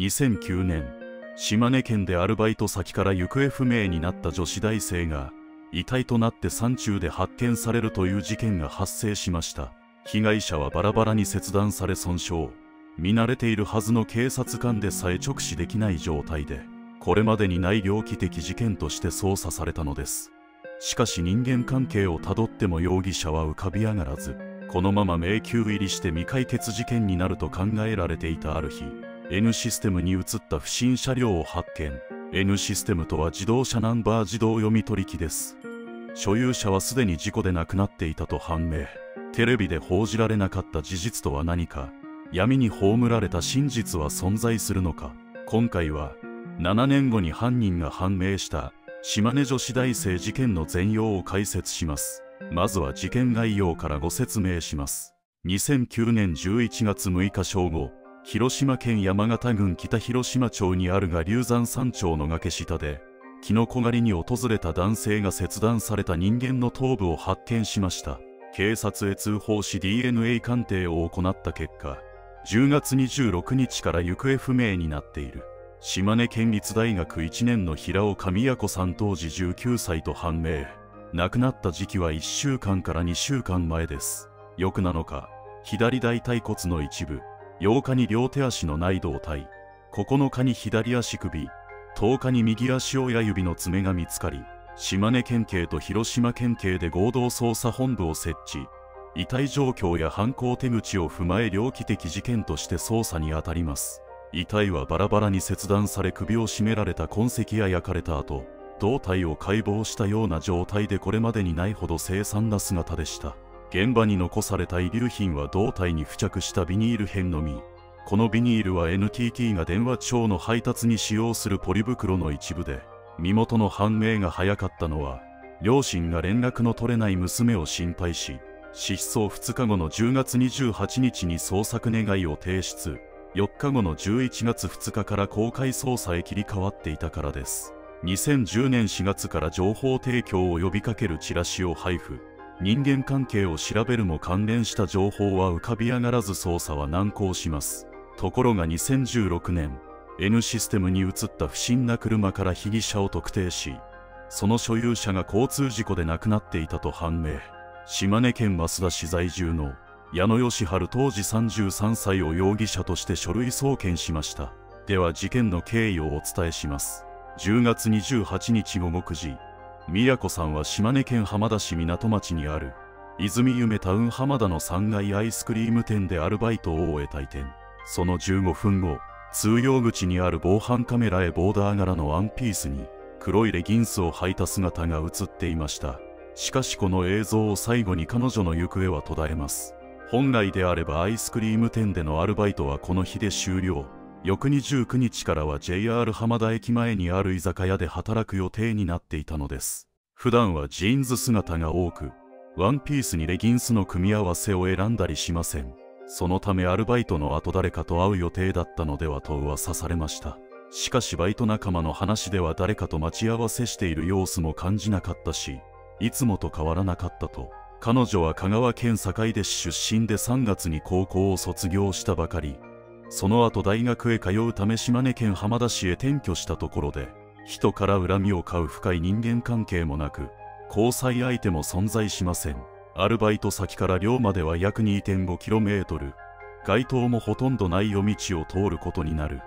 2009年島根県でアルバイト先から行方不明になった女子大生が遺体となって山中で発見されるという事件が発生しました。被害者はバラバラに切断され損傷。見慣れているはずの警察官でさえ直視できない状態でこれまでにない猟奇的事件として捜査されたのです。しかし人間関係をたどっても容疑者は浮かび上がらずこのまま迷宮入りして未解決事件になると考えられていたある日。N システムに移った不審車両を発見。N システムとは自動車ナンバー自動読み取り機です。所有者はすでに事故で亡くなっていたと判明。テレビで報じられなかった事実とは何か。闇に葬られた真実は存在するのか。今回は7年後に犯人が判明した。島根女子大生事件の全容を解説します。まずは事件概要からご説明します。2009年11月6日正午。広島県山形郡北広島町にあるが龍山山頂の崖下でキノコ狩りに訪れた男性が切断された人間の頭部を発見しました。警察へ通報し DNA 鑑定を行った結果10月26日から行方不明になっている。島根県立大学1年の平尾神也子さん当時19歳と判明。亡くなった時期は1週間から2週間前です。よくなのか左大腿骨の一部8日に両手足の内胴体9日に左足首10日に右足親指の爪が見つかり島根県警と広島県警で合同捜査本部を設置。遺体状況や犯行手口を踏まえ猟奇的事件として捜査に当たります。遺体はバラバラに切断され首を絞められた痕跡や焼かれた後胴体を解剖したような状態でこれまでにないほど凄惨な姿でした。現場に残された遺留品は胴体に付着したビニール片のみ。このビニールは NTT が電話帳の配達に使用するポリ袋の一部で身元の判明が早かったのは両親が連絡の取れない娘を心配し失踪2日後の10月28日に捜索願いを提出。4日後の11月2日から公開捜査へ切り替わっていたからです。2010年4月から情報提供を呼びかけるチラシを配布。人間関係を調べるも関連した情報は浮かび上がらず捜査は難航します。ところが2016年 N システムに移った不審な車から被疑者を特定しその所有者が交通事故で亡くなっていたと判明。島根県増田市在住の矢野義治当時33歳を容疑者として書類送検しました。では事件の経緯をお伝えします。10月28日午後9時宮子さんは島根県浜田市港町にある泉夢タウン浜田の3階アイスクリーム店でアルバイトを終え退店。その15分後通用口にある防犯カメラへボーダー柄のワンピースに黒いレギンスを履いた姿が映っていました。しかしこの映像を最後に彼女の行方は途絶えます。本来であればアイスクリーム店でのアルバイトはこの日で終了。翌29日からは JR 浜田駅前にある居酒屋で働く予定になっていたのです。普段はジーンズ姿が多くワンピースにレギンスの組み合わせを選んだりしません。そのためアルバイトの後誰かと会う予定だったのではと噂されました。しかしバイト仲間の話では誰かと待ち合わせしている様子も感じなかったしいつもと変わらなかったと。彼女は香川県坂出市出身で3月に高校を卒業したばかり。その後大学へ通うため島根県浜田市へ転居したところで人から恨みを買う深い人間関係もなく交際相手も存在しません。アルバイト先から寮までは約 2.5km 街灯もほとんどない夜道を通ることになる。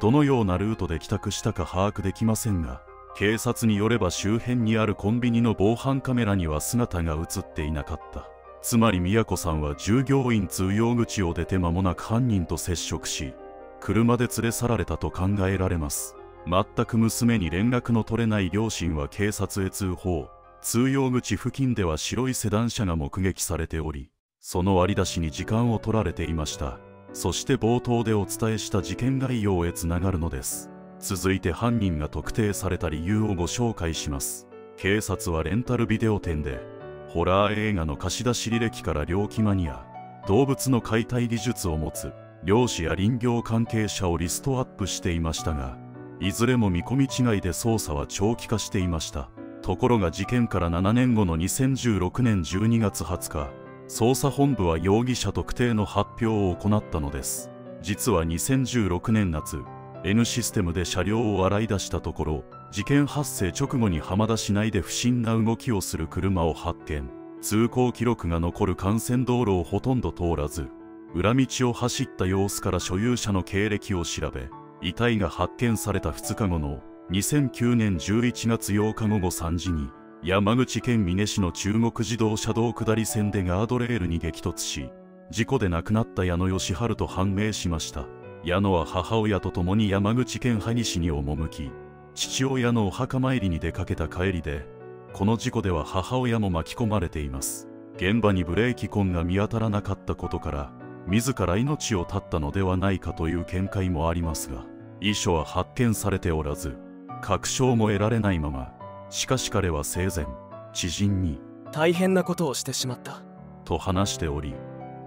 どのようなルートで帰宅したか把握できませんが警察によれば周辺にあるコンビニの防犯カメラには姿が映っていなかった。つまり宮子さんは従業員通用口を出て間もなく犯人と接触し車で連れ去られたと考えられます。全く娘に連絡の取れない両親は警察へ通報。通用口付近では白いセダン車が目撃されておりその割り出しに時間を取られていました。そして冒頭でお伝えした事件概要へつながるのです。続いて犯人が特定された理由をご紹介します。警察はレンタルビデオ店でホラー映画の貸し出し履歴から猟奇マニア動物の解体技術を持つ漁師や林業関係者をリストアップしていましたがいずれも見込み違いで捜査は長期化していました。ところが事件から7年後の2016年12月20日捜査本部は容疑者特定の発表を行ったのです。実は2016年夏 N システムで車両を洗い出したところ事件発生直後に浜田市内で不審な動きをする車を発見。通行記録が残る幹線道路をほとんど通らず裏道を走った様子から所有者の経歴を調べ遺体が発見された2日後の2009年11月8日午後3時に山口県美祢市の中国自動車道下り線でガードレールに激突し事故で亡くなった矢野義治と判明しました。矢野は母親と共に山口県萩市に赴き父親のお墓参りに出かけた帰りでこの事故では母親も巻き込まれています。現場にブレーキ痕が見当たらなかったことから自ら命を絶ったのではないかという見解もありますが遺書は発見されておらず確証も得られないまましかし彼は生前知人に大変なことをしてしまった。と話しており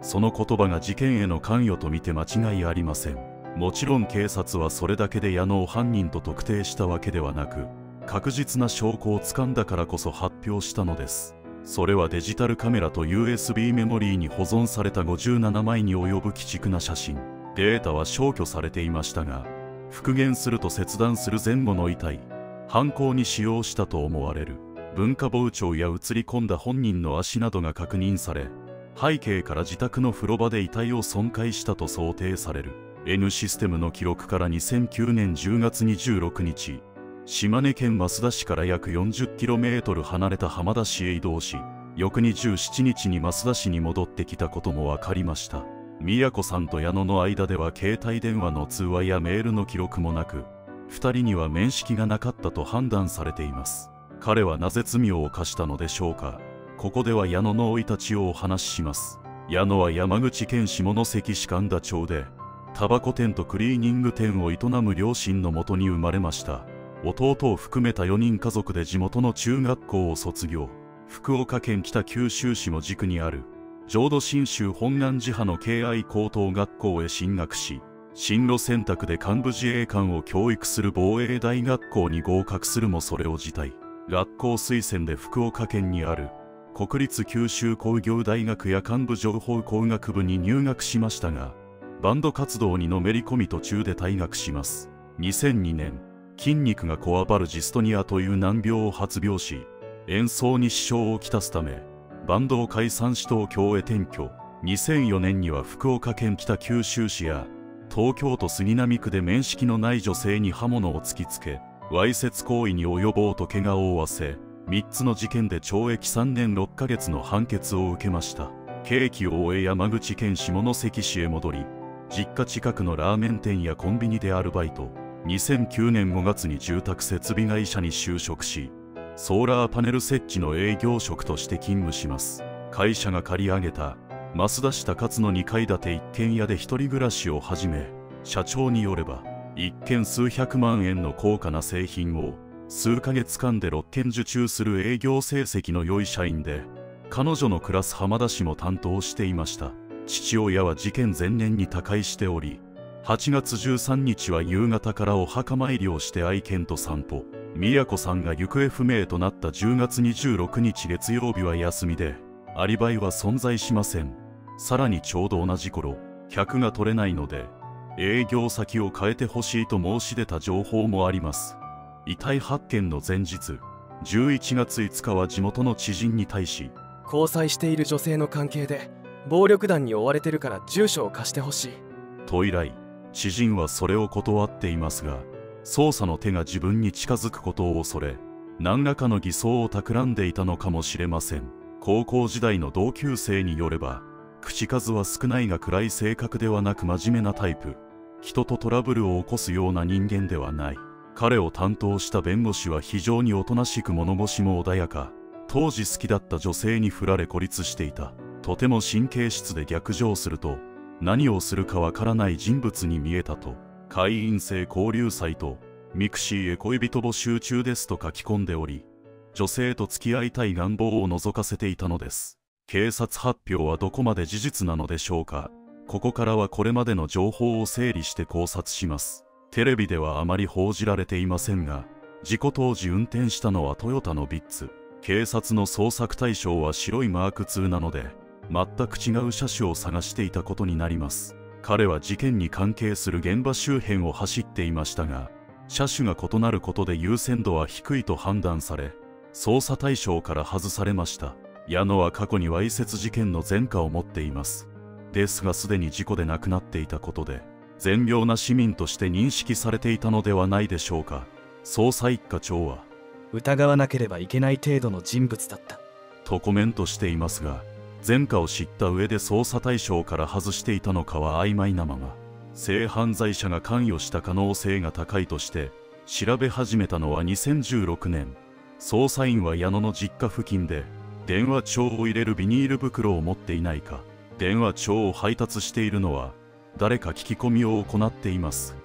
その言葉が事件への関与とみて間違いありませんもちろん警察はそれだけで矢野を犯人と特定したわけではなく確実な証拠をつかんだからこそ発表したのです。それはデジタルカメラと USB メモリーに保存された57枚に及ぶ鬼畜な写真。データは消去されていましたが復元すると切断する前後の遺体犯行に使用したと思われる。文化傍聴や映り込んだ本人の足などが確認され背景から自宅の風呂場で遺体を損壊したと想定される。N システムの記録から2009年10月26日島根県益田市から約 40km 離れた浜田市へ移動し翌27日に益田市に戻ってきたことも分かりました。宮子さんと矢野の間では携帯電話の通話やメールの記録もなく2人には面識がなかったと判断されています。彼はなぜ罪を犯したのでしょうか。ここでは矢野の生い立ちをお話しします。矢野は山口県下関市神田町でタバコ店とクリーニング店を営む両親のもとに生まれました。弟を含めた4人家族で地元の中学校を卒業。福岡県北九州市も軸にある。浄土真宗本願寺派の敬愛高等学校へ進学し進路選択で幹部自衛官を教育する防衛大学校に合格するもそれを辞退。学校推薦で福岡県にある。国立九州工業大学や幹部情報工学部に入学しましたがバンド活動にのめり込み途中で退学します。2002年筋肉がこわばるジストニアという難病を発病し演奏に支障をきたすためバンドを解散し東京へ転居。2004年には福岡県北九州市や東京都杉並区で面識のない女性に刃物を突きつけわいせつ行為に及ぼうと怪我を負わせ3つの事件で懲役3年6ヶ月の判決を受けました。刑期を終え山口県下関市へ戻り実家近くのラーメン店やコンビニでアルバイト。2009年5月に住宅設備会社に就職しソーラーパネル設置の営業職として勤務します。会社が借り上げた増田市高津の2階建て一軒家で一人暮らしを始め社長によれば一見数百万円の高価な製品を数ヶ月間で6件受注する営業成績の良い社員で彼女の暮らす浜田市も担当していました。父親は事件前年に他界しており8月13日は夕方からお墓参りをして愛犬と散歩。宮子さんが行方不明となった10月26日月曜日は休みでアリバイは存在しません。さらにちょうど同じ頃客が取れないので営業先を変えてほしいと申し出た情報もあります。遺体発見の前日11月5日は地元の知人に対し交際している女性の関係で暴力団に追われてるから住所を貸してほしい。と依頼知人はそれを断っていますが捜査の手が自分に近づくことを恐れ何らかの偽装を企んでいたのかもしれません。高校時代の同級生によれば口数は少ないが暗い性格ではなく真面目なタイプ。人とトラブルを起こすような人間ではない。彼を担当した弁護士は非常におとなしく物腰も穏やか。当時好きだった女性に振られ孤立していた。とても神経質で逆上すると何をするかわからない人物に見えたと会員制交流サイトミクシーへ恋人募集中ですと書き込んでおり女性と付き合いたい願望を覗かせていたのです。警察発表はどこまで事実なのでしょうか。ここからはこれまでの情報を整理して考察します。テレビではあまり報じられていませんが事故当時運転したのはトヨタのビッツ。警察の捜索対象は白いマーク2なので全く違う車種を探していたことになります。彼は事件に関係する現場周辺を走っていましたが車種が異なることで優先度は低いと判断され捜査対象から外されました。矢野は過去にわいせつ事件の前科を持っています。ですがすでに事故で亡くなっていたことで善良な市民として認識されていたのではないでしょうか。捜査一課長は疑わなければいけない程度の人物だった。とコメントしていますが前科を知った上で捜査対象から外していたのかは曖昧なまま性犯罪者が関与した可能性が高いとして調べ始めたのは2016年。捜査員は矢野の実家付近で電話帳を入れるビニール袋を持っていないか電話帳を配達しているのは誰か聞き込みを行っています。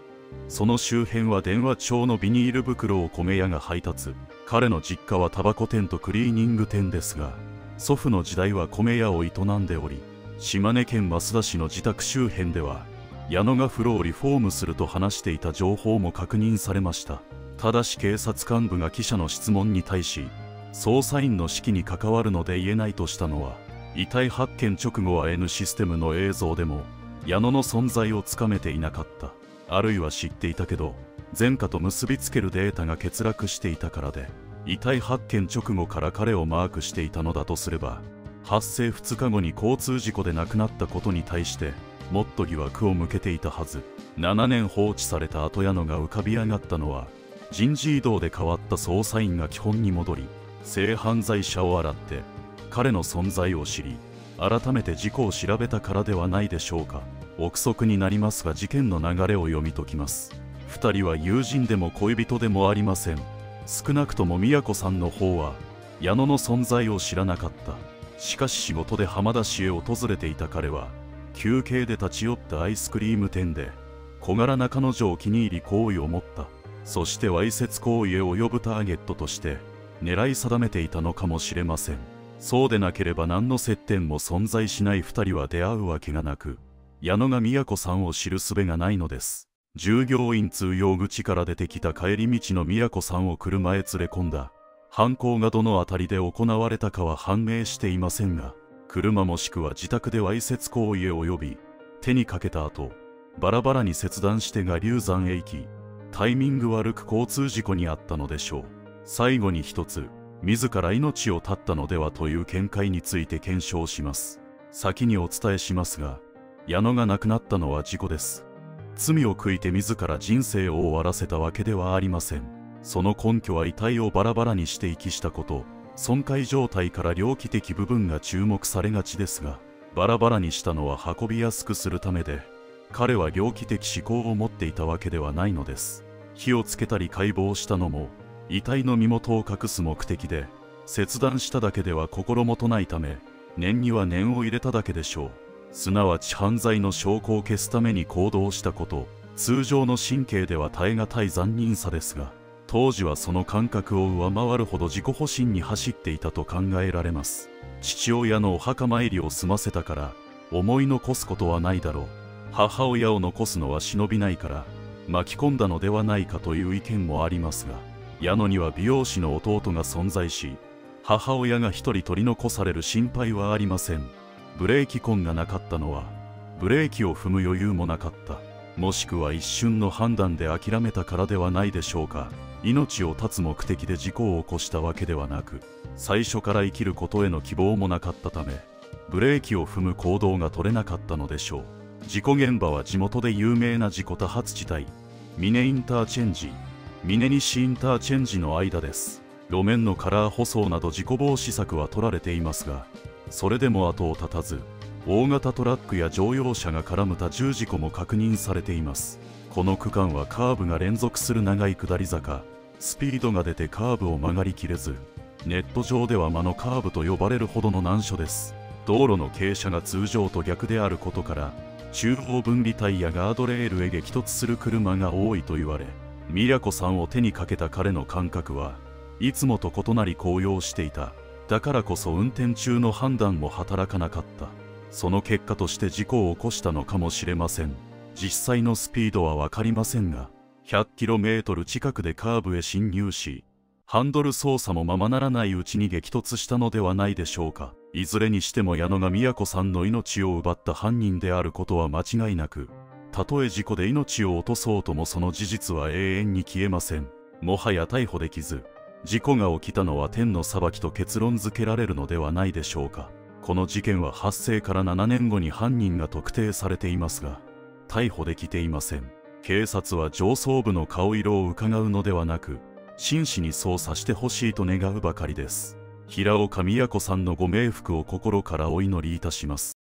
その周辺は電話帳のビニール袋を米屋が配達。彼の実家はタバコ店とクリーニング店ですが祖父の時代は米屋を営んでおり島根県益田市の自宅周辺では矢野が風呂をリフォームすると話していた情報も確認されました。ただし警察幹部が記者の質問に対し捜査員の指揮に関わるので言えないとしたのは遺体発見直後は N システムの映像でも矢野の存在をつかめていなかった。あるいは知っていたけど前科と結びつけるデータが欠落していたからで遺体発見直後から彼をマークしていたのだとすれば発生2日後に交通事故で亡くなったことに対してもっと疑惑を向けていたはず。7年放置された後矢野が浮かび上がったのは人事異動で変わった捜査員が基本に戻り性犯罪者を洗って彼の存在を知り改めて事故を調べたからではないでしょうか。憶測になりますが事件の流れを読み解きます。2人は友人でも恋人でもありません。少なくとも宮子さんの方は矢野の存在を知らなかった。しかし仕事で浜田市へ訪れていた彼は休憩で立ち寄ったアイスクリーム店で小柄な彼女を気に入り好意を持った。そしてわいせつ行為へ及ぶターゲットとして狙い定めていたのかもしれません。そうでなければ何の接点も存在しない2人は出会うわけがなく矢野が宮子さんを知る術がないのです。従業員通用口から出てきた帰り道の宮子さんを車へ連れ込んだ。犯行がどの辺りで行われたかは判明していませんが車もしくは自宅でわいせつ行為へ及び手にかけた後バラバラに切断してが流産へ行きタイミング悪く交通事故に遭ったのでしょう。最後に一つ自ら命を絶ったのではという見解について検証します。先にお伝えしますが矢野が亡くなったのは事故です。罪を悔いて自ら人生を終わらせたわけではありません。その根拠は遺体をバラバラにして遺棄したこと。損壊状態から猟奇的部分が注目されがちですがバラバラにしたのは運びやすくするためで彼は猟奇的思考を持っていたわけではないのです。火をつけたり解剖したのも遺体の身元を隠す目的で切断しただけでは心もとないため念には念を入れただけでしょう。すなわち犯罪の証拠を消すために行動したこと通常の神経では耐え難い残忍さですが当時はその感覚を上回るほど自己保身に走っていたと考えられます。父親のお墓参りを済ませたから思い残すことはないだろう。母親を残すのは忍びないから巻き込んだのではないかという意見もありますが矢野には美容師の弟が存在し母親が一人取り残される心配はありません。ブレーキ痕がなかったのはブレーキを踏む余裕もなかった。もしくは一瞬の判断で諦めたからではないでしょうか。命を絶つ目的で事故を起こしたわけではなく最初から生きることへの希望もなかったためブレーキを踏む行動が取れなかったのでしょう。事故現場は地元で有名な事故多発地帯峰インターチェンジ峰西インターチェンジの間です。路面のカラー舗装など事故防止策は取られていますがそれでも後を絶たず大型トラックや乗用車が絡む多重事故も確認されています。この区間はカーブが連続する長い下り坂。スピードが出てカーブを曲がりきれずネット上では間のカーブと呼ばれるほどの難所です。道路の傾斜が通常と逆であることから中央分離帯やガードレールへ激突する車が多いと言われミラコさんを手にかけた彼の感覚はいつもと異なり高揚していた。だからこそ運転中の判断も働かなかった。その結果として事故を起こしたのかもしれません。実際のスピードは分かりませんが 100km 近くでカーブへ進入しハンドル操作もままならないうちに激突したのではないでしょうか。いずれにしても矢野が宮子さんの命を奪った犯人であることは間違いなくたとえ事故で命を落とそうともその事実は永遠に消えません。もはや逮捕できず。事故が起きたのは天の裁きと結論付けられるのではないでしょうか。この事件は発生から7年後に犯人が特定されていますが逮捕できていません。警察は上層部の顔色を伺うのではなく真摯に捜査してほしいと願うばかりです。平岡宮子さんのご冥福を心からお祈りいたします。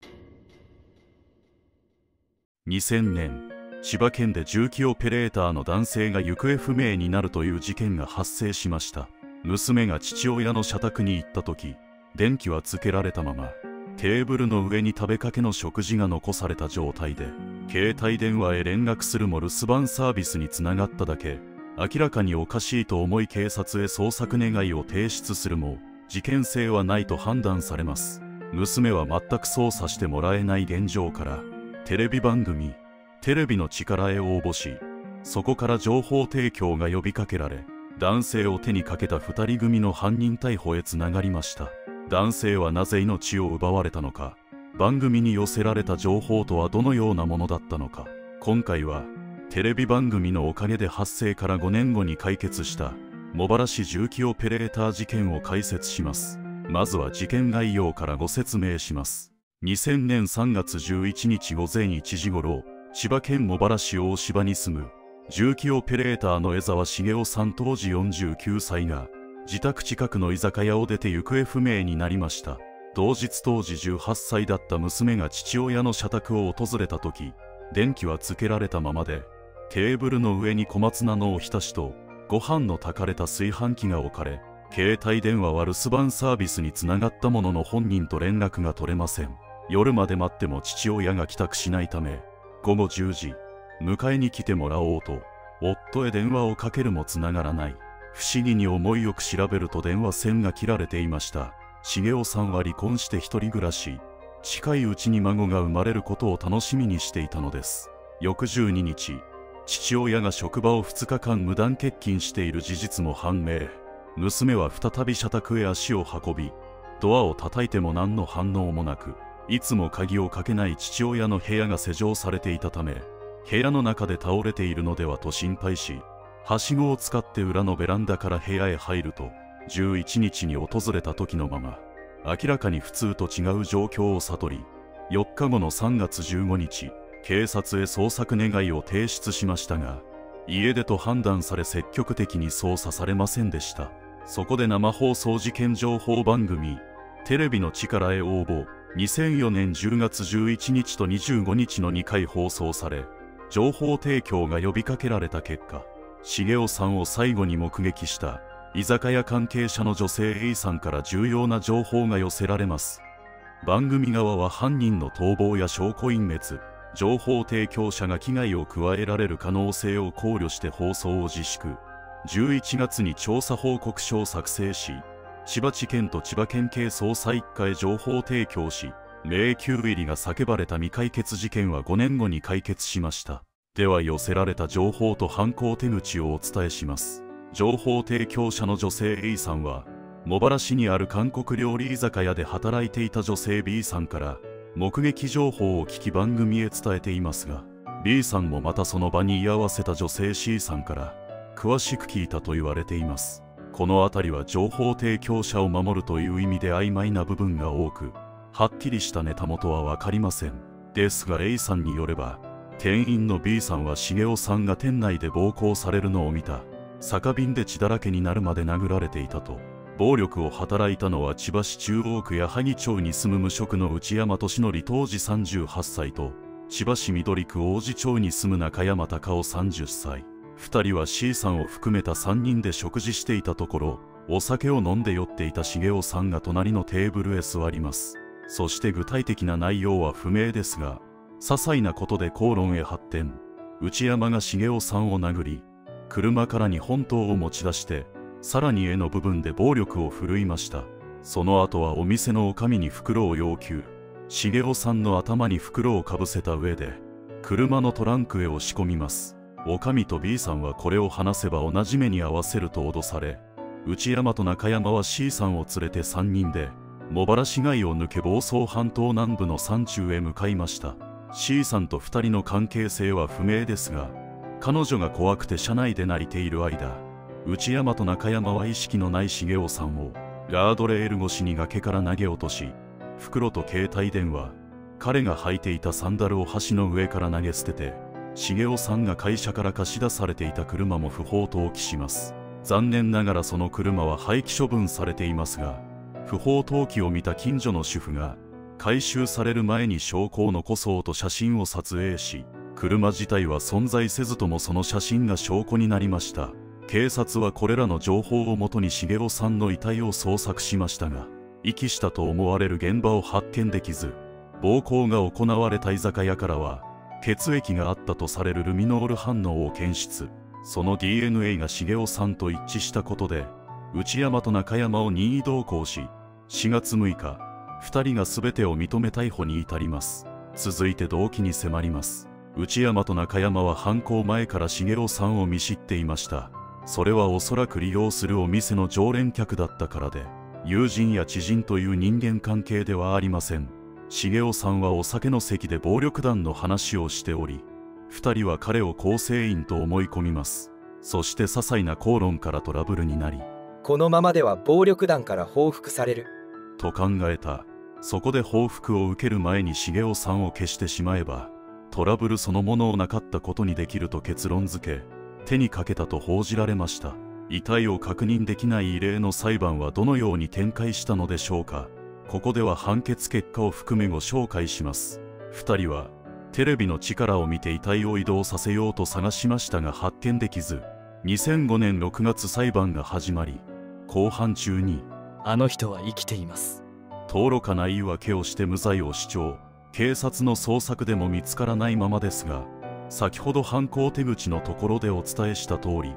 2000年千葉県で重機オペレーターの男性が行方不明になるという事件が発生しました。娘が父親の社宅に行った時電気はつけられたままテーブルの上に食べかけの食事が残された状態で携帯電話へ連絡するも留守番サービスにつながっただけ明らかにおかしいと思い警察へ捜索願いを提出するも事件性はないと判断されます。娘は全く操作してもらえない現状からテレビ番組テレビの力へ応募しそこから情報提供が呼びかけられ男性を手にかけた2人組の犯人逮捕へつながりました。男性はなぜ命を奪われたのか。番組に寄せられた情報とはどのようなものだったのか。今回はテレビ番組のおかげで発生から5年後に解決した茂原市重機オペレーター事件を解説します。まずは事件概要からご説明します。2000年3月11日午前1時頃千葉県茂原市大芝に住む重機オペレーターの江沢茂雄さん当時49歳が自宅近くの居酒屋を出て行方不明になりました。同日当時18歳だった娘が父親の社宅を訪れた時電気はつけられたままでテーブルの上に小松菜のおひたしとご飯の炊かれた炊飯器が置かれ携帯電話は留守番サービスにつながったものの本人と連絡が取れません。夜まで待っても父親が帰宅しないため午後10時迎えに来てもらおうと夫へ電話をかけるもつながらない。不思議に思いよく調べると電話線が切られていました。重雄さんは離婚して一人暮らし。近いうちに孫が生まれることを楽しみにしていたのです。翌12日父親が職場を2日間無断欠勤している事実も判明。娘は再び社宅へ足を運びドアを叩いても何の反応もなくいつも鍵をかけない父親の部屋が施錠されていたため部屋の中で倒れているのではと心配しはしごを使って裏のベランダから部屋へ入ると11日に訪れた時のまま明らかに普通と違う状況を悟り4日後の3月15日警察へ捜索願いを提出しましたが家出と判断され積極的に捜査されませんでした。そこで生放送事件情報番組テレビの力へ応募2004年10月11日と25日の2回放送され情報提供が呼びかけられた結果重雄さんを最後に目撃した居酒屋関係者の女性 A さんから重要な情報が寄せられます。番組側は犯人の逃亡や証拠隠滅情報提供者が危害を加えられる可能性を考慮して放送を自粛。11月に調査報告書を作成し千葉地検と千葉県警捜査一課へ情報提供し迷宮入りが叫ばれた未解決事件は5年後に解決しました。では寄せられた情報と犯行手口をお伝えします。情報提供者の女性 A さんは茂原市にある韓国料理居酒屋で働いていた女性 B さんから目撃情報を聞き番組へ伝えていますが B さんもまたその場に居合わせた女性 C さんから詳しく聞いたと言われています。この辺りは情報提供者を守るという意味で曖昧な部分が多くはっきりしたネタ元は分かりません。ですが A さんによれば店員の B さんは重雄さんが店内で暴行されるのを見た。酒瓶で血だらけになるまで殴られていたと。暴力を働いたのは千葉市中央区矢作町に住む無職の内山俊則当時38歳と。千葉市緑区王子町に住む中山隆夫30歳。2人は C さんを含めた3人で食事していたところお酒を飲んで酔っていた重雄さんが隣のテーブルへ座ります。そして具体的な内容は不明ですが些細なことで口論へ発展。内山が重雄さんを殴り車からに本刀を持ち出してさらに絵の部分で暴力を振るいました。その後はお店の女将に袋を要求。重雄さんの頭に袋をかぶせた上で車のトランクへ押し込みます。女将と B さんはこれを話せば同じ目に合わせると脅され内山と中山は C さんを連れて3人で茂原市街を抜け房総半島南部の山中へ向かいました。C さんと2人の関係性は不明ですが彼女が怖くて車内で泣いている間内山と中山は意識のない重雄さんをガードレール越しに崖から投げ落とし袋と携帯電話彼が履いていたサンダルを橋の上から投げ捨てて重雄さんが会社から貸し出されていた車も不法投棄します。残念ながらその車は廃棄処分されていますが不法投棄を見た近所の主婦が回収される前に証拠を残そうと写真を撮影し車自体は存在せずともその写真が証拠になりました。警察はこれらの情報をもとに重雄さんの遺体を捜索しましたが遺棄したと思われる現場を発見できず暴行が行われた居酒屋からは血液があったとされるルミノール反応を検出。その DNA が重雄さんと一致したことで内山と中山を任意同行し4月6日2人が全てを認め逮捕に至ります。続いて動機に迫ります。内山と中山は犯行前から重雄さんを見知っていました。それはおそらく利用するお店の常連客だったからで友人や知人という人間関係ではありません。重雄さんはお酒の席で暴力団の話をしており2人は彼を構成員と思い込みます。そして些細な口論からトラブルになりこのままでは暴力団から報復される。と考えた。そこで報復を受ける前に重雄さんを消してしまえばトラブルそのものをなかったことにできると結論付け手にかけたと報じられました。遺体を確認できない異例の裁判はどのように展開したのでしょうか。ここでは判決結果を含めご紹介します。2人はテレビの力を見て遺体を移動させようと探しましたが発見できず2005年6月裁判が始まり後半中にあの人は生きています。登録かな言い訳をして無罪を主張。警察の捜索でも見つからないままですが先ほど犯行手口のところでお伝えした通り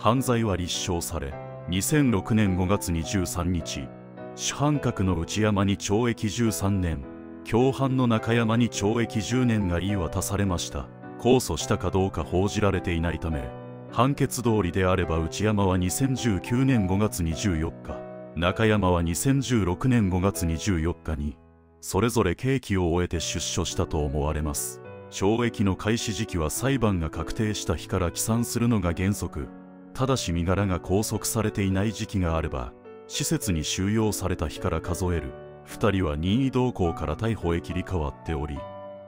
犯罪は立証され2006年5月23日主犯格の内山に懲役13年共犯の中山に懲役10年が言い渡されました。控訴したかどうか報じられていないため判決通りであれば内山は2019年5月24日中山は2016年5月24日にそれぞれ刑期を終えて出所したと思われます。懲役の開始時期は裁判が確定した日から起算するのが原則。ただし身柄が拘束されていない時期があれば施設に収容された日から数える。2人は任意同行から逮捕へ切り替わっており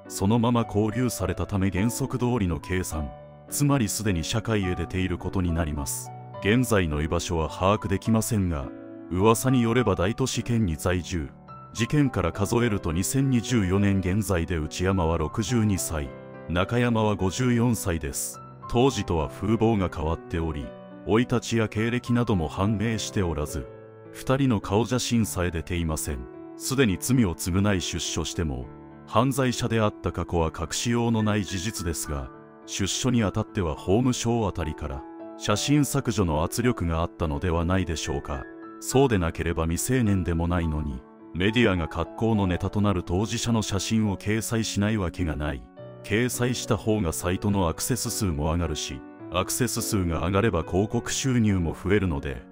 そのまま拘留されたため原則通りの計算。つまりすでに社会へ出ていることになります。現在の居場所は把握できませんが噂によれば大都市圏に在住。事件から数えると2024年現在で内山は62歳。中山は54歳です。当時とは風貌が変わっており生い立ちや経歴なども判明しておらず2人の顔写真さえ出ていません。すでに罪を償い出所しても犯罪者であった過去は隠しようのない事実ですが出所にあたっては法務省あたりから写真削除の圧力があったのではないでしょうか。そうでなければ未成年でもないのにメディアが格好のネタとなる当事者の写真を掲載しないわけがない。掲載した方がサイトのアクセス数も上がるしアクセス数が上がれば広告収入も増えるので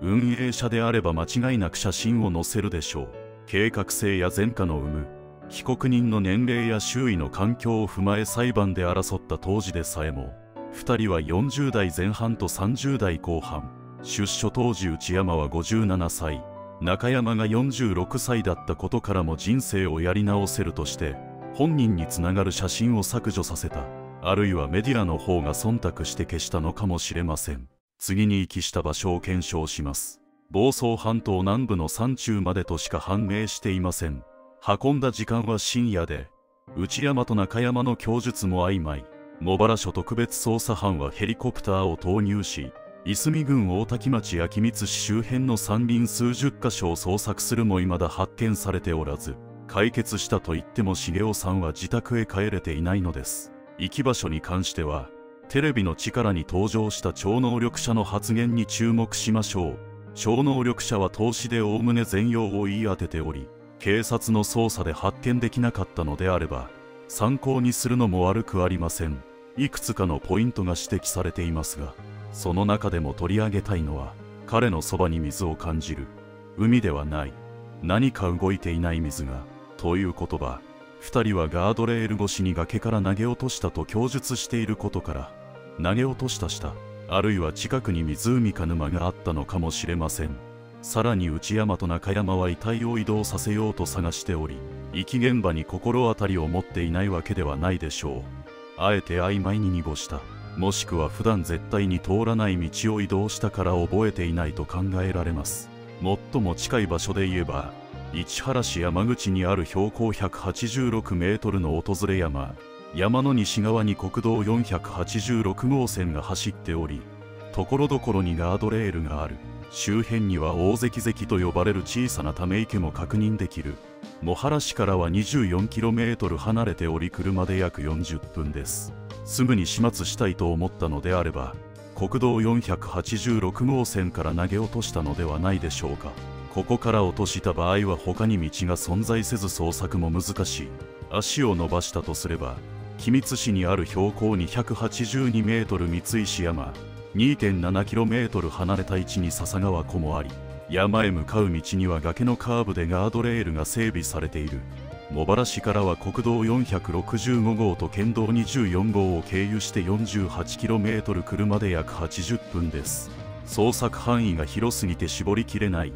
運営者であれば間違いなく写真を載せるでしょう。計画性や前科の有無被告人の年齢や周囲の環境を踏まえ裁判で争った当時でさえも2人は40代前半と30代後半。出所当時内山は57歳中山が46歳だったことからも人生をやり直せるとして本人につながる写真を削除させた。あるいはメディアの方が忖度して消したのかもしれません。次に遺棄した場所を検証します。房総半島南部の山中までとしか判明していません。運んだ時間は深夜で内山と中山の供述も曖昧。茂原署特別捜査班はヘリコプターを投入しいすみ郡大滝町や君津市周辺の山林数十カ所を捜索するも未だ発見されておらず解決したと言っても重雄さんは自宅へ帰れていないのです。行き場所に関してはテレビの力に登場した超能力者の発言に注目しましょう。超能力者は投資でおおむね全容を言い当てており警察の捜査で発見できなかったのであれば参考にするのも悪くありません。いくつかのポイントが指摘されていますがその中でも取り上げたいのは彼のそばに水を感じる。海ではない。何か動いていない水が。という言葉。2人はガードレール越しに崖から投げ落としたと供述していることから投げ落とした下あるいは近くに湖か沼があったのかもしれません。さらに内山と中山は遺体を移動させようと探しており遺棄現場に心当たりを持っていないわけではないでしょう。あえて曖昧に濁した。もしくは普段絶対に通らない道を移動したから覚えていないと考えられます。最も近い場所で言えば市原市山口にある標高186メートルの訪れ山山の西側に国道486号線が走っておりところどころにガードレールがある。周辺には大関関と呼ばれる小さなため池も確認できる。茂原市からは 24km 離れており車で約40分です。すぐに始末したいと思ったのであれば国道486号線から投げ落としたのではないでしょうか。ここから落とした場合は他に道が存在せず捜索も難しい。足を伸ばしたとすれば君津市にある標高282メートル三石山 2.7km 離れた位置に笹川湖もあり山へ向かう道には崖のカーブでガードレールが整備されている。茂原市からは国道465号と県道24号を経由して 48km 車で約80分です。捜索範囲が広すぎて絞りきれない。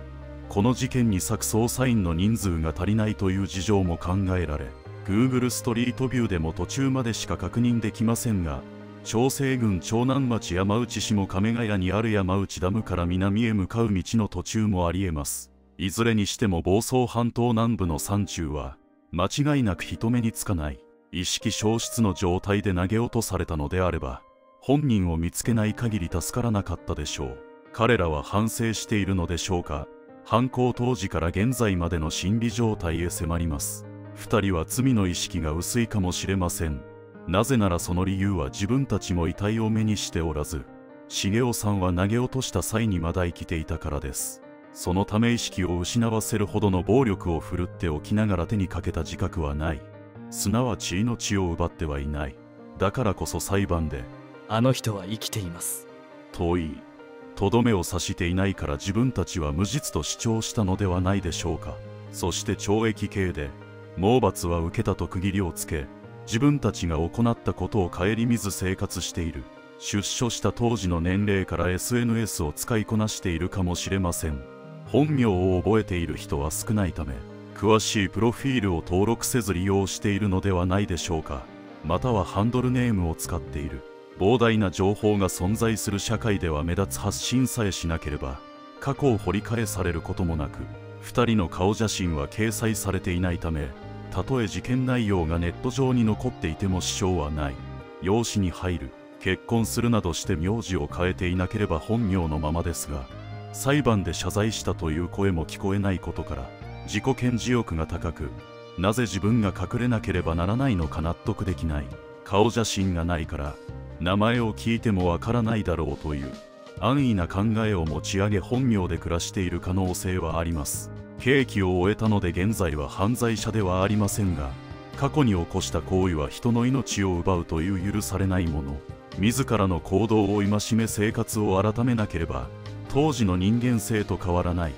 この事件に割く捜査員の人数が足りないという事情も考えられ Google ストリートビューでも途中までしか確認できませんが長生郡長南町山内市も亀ヶ谷にある山内ダムから南へ向かう道の途中もありえます。いずれにしても房総半島南部の山中は間違いなく人目につかない。意識消失の状態で投げ落とされたのであれば本人を見つけない限り助からなかったでしょう。彼らは反省しているのでしょうか。犯行当時から現在までの心理状態へ迫ります。2人は罪の意識が薄いかもしれません。なぜならその理由は自分たちも遺体を目にしておらず重雄さんは投げ落とした際にまだ生きていたからです。そのため意識を失わせるほどの暴力を振るっておきながら手にかけた自覚はない。すなわち命を奪ってはいない。だからこそ裁判であの人は生きています。遠いとどめを刺していないから自分たちは無実と主張したのではないでしょうか。そして懲役刑で毛罰は受けたと区切りをつけ自分たちが行ったことを顧みず生活している。出所した当時の年齢から SNS を使いこなしているかもしれません。本名を覚えている人は少ないため詳しいプロフィールを登録せず利用しているのではないでしょうか。またはハンドルネームを使っている。膨大な情報が存在する社会では目立つ発信さえしなければ過去を掘り返されることもなく2人の顔写真は掲載されていないためたとえ事件内容がネット上に残っていても支障はない。養子に入る結婚するなどして名字を変えていなければ本名のままですが裁判で謝罪したという声も聞こえないことから自己顕示欲が高くなぜ自分が隠れなければならないのか納得できない顔写真がないから名前を聞いてもわからないだろうという安易な考えを持ち上げ本名で暮らしている可能性はあります。刑期を終えたので現在は犯罪者ではありませんが過去に起こした行為は人の命を奪うという許されないもの。自らの行動を戒め生活を改めなければ当時の人間性と変わらない。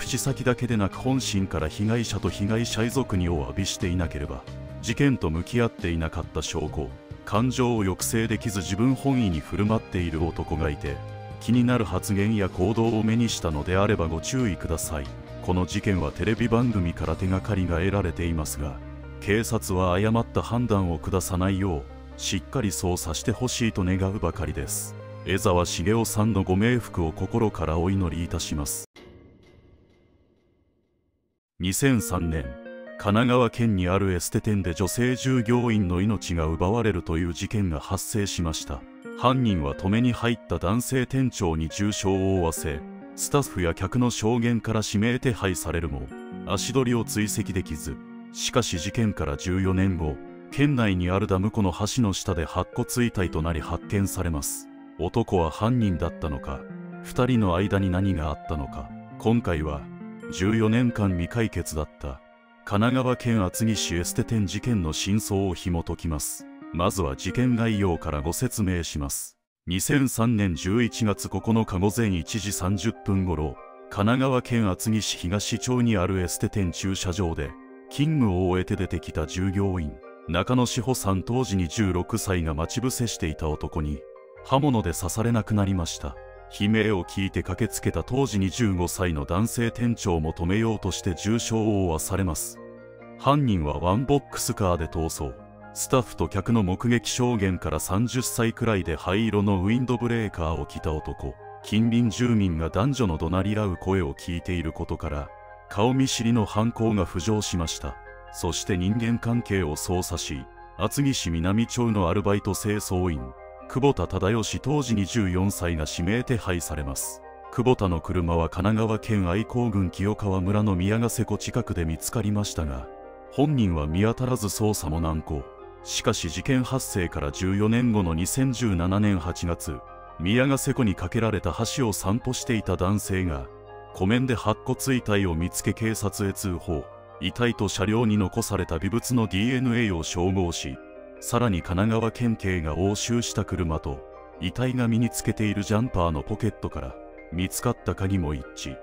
口先だけでなく本心から被害者と被害者遺族にを浴びしていなければ事件と向き合っていなかった証拠感情を抑制できず自分本位に振る舞っている男がいて気になる発言や行動を目にしたのであればご注意ください。この事件はテレビ番組から手がかりが得られていますが警察は誤った判断を下さないようしっかり捜査してほしいと願うばかりです。江沢茂雄さんのご冥福を心からお祈りいたします。2003年神奈川県にあるエステ店で女性従業員の命が奪われるという事件が発生しました。犯人は止めに入った男性店長に重傷を負わせスタッフや客の証言から指名手配されるも足取りを追跡できずしかし事件から14年後県内にあるダム湖の橋の下で白骨遺体となり発見されます。男は犯人だったのか2人の間に何があったのか今回は14年間未解決だった神奈川県厚木市エステ店事件の真相を紐解きます。まずは事件概要からご説明します。2003年11月9日午前1時30分頃神奈川県厚木市東町にあるエステ店駐車場で勤務を終えて出てきた従業員中野志保さん当時に16歳が待ち伏せしていた男に刃物で刺されなくなりました。悲鳴を聞いて駆けつけた当時25歳の男性店長も止めようとして重傷を負わされます。犯人はワンボックスカーで逃走。スタッフと客の目撃証言から30歳くらいで灰色のウィンドブレーカーを着た男近隣住民が男女の怒鳴り合う声を聞いていることから顔見知りの犯行が浮上しました。そして人間関係を捜査し厚木市南町のアルバイト清掃員久保田忠義当時24歳が指名手配されます。久保田の車は神奈川県愛好郡清川村の宮ヶ瀬湖近くで見つかりましたが本人は見当たらず捜査も難航。しかし事件発生から14年後の2017年8月宮ヶ瀬湖に架けられた橋を散歩していた男性が湖面で白骨遺体を見つけ警察へ通報。遺体と車両に残された微物の DNA を照合しさらに神奈川県警が押収した車と遺体が身につけているジャンパーのポケットから見つかった鍵も一致。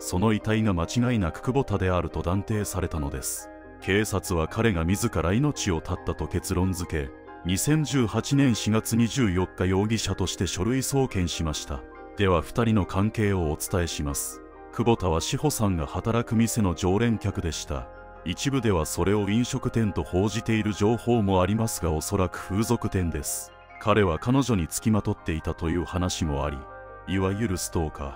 その遺体が間違いなく久保田であると断定されたのです。警察は彼が自ら命を絶ったと結論付け2018年4月24日容疑者として書類送検しました。では2人の関係をお伝えします。久保田は志保さんが働く店の常連客でした。一部ではそれを飲食店と報じている情報もありますがおそらく風俗店です。彼は彼女につきまとっていたという話もありいわゆるストーカー。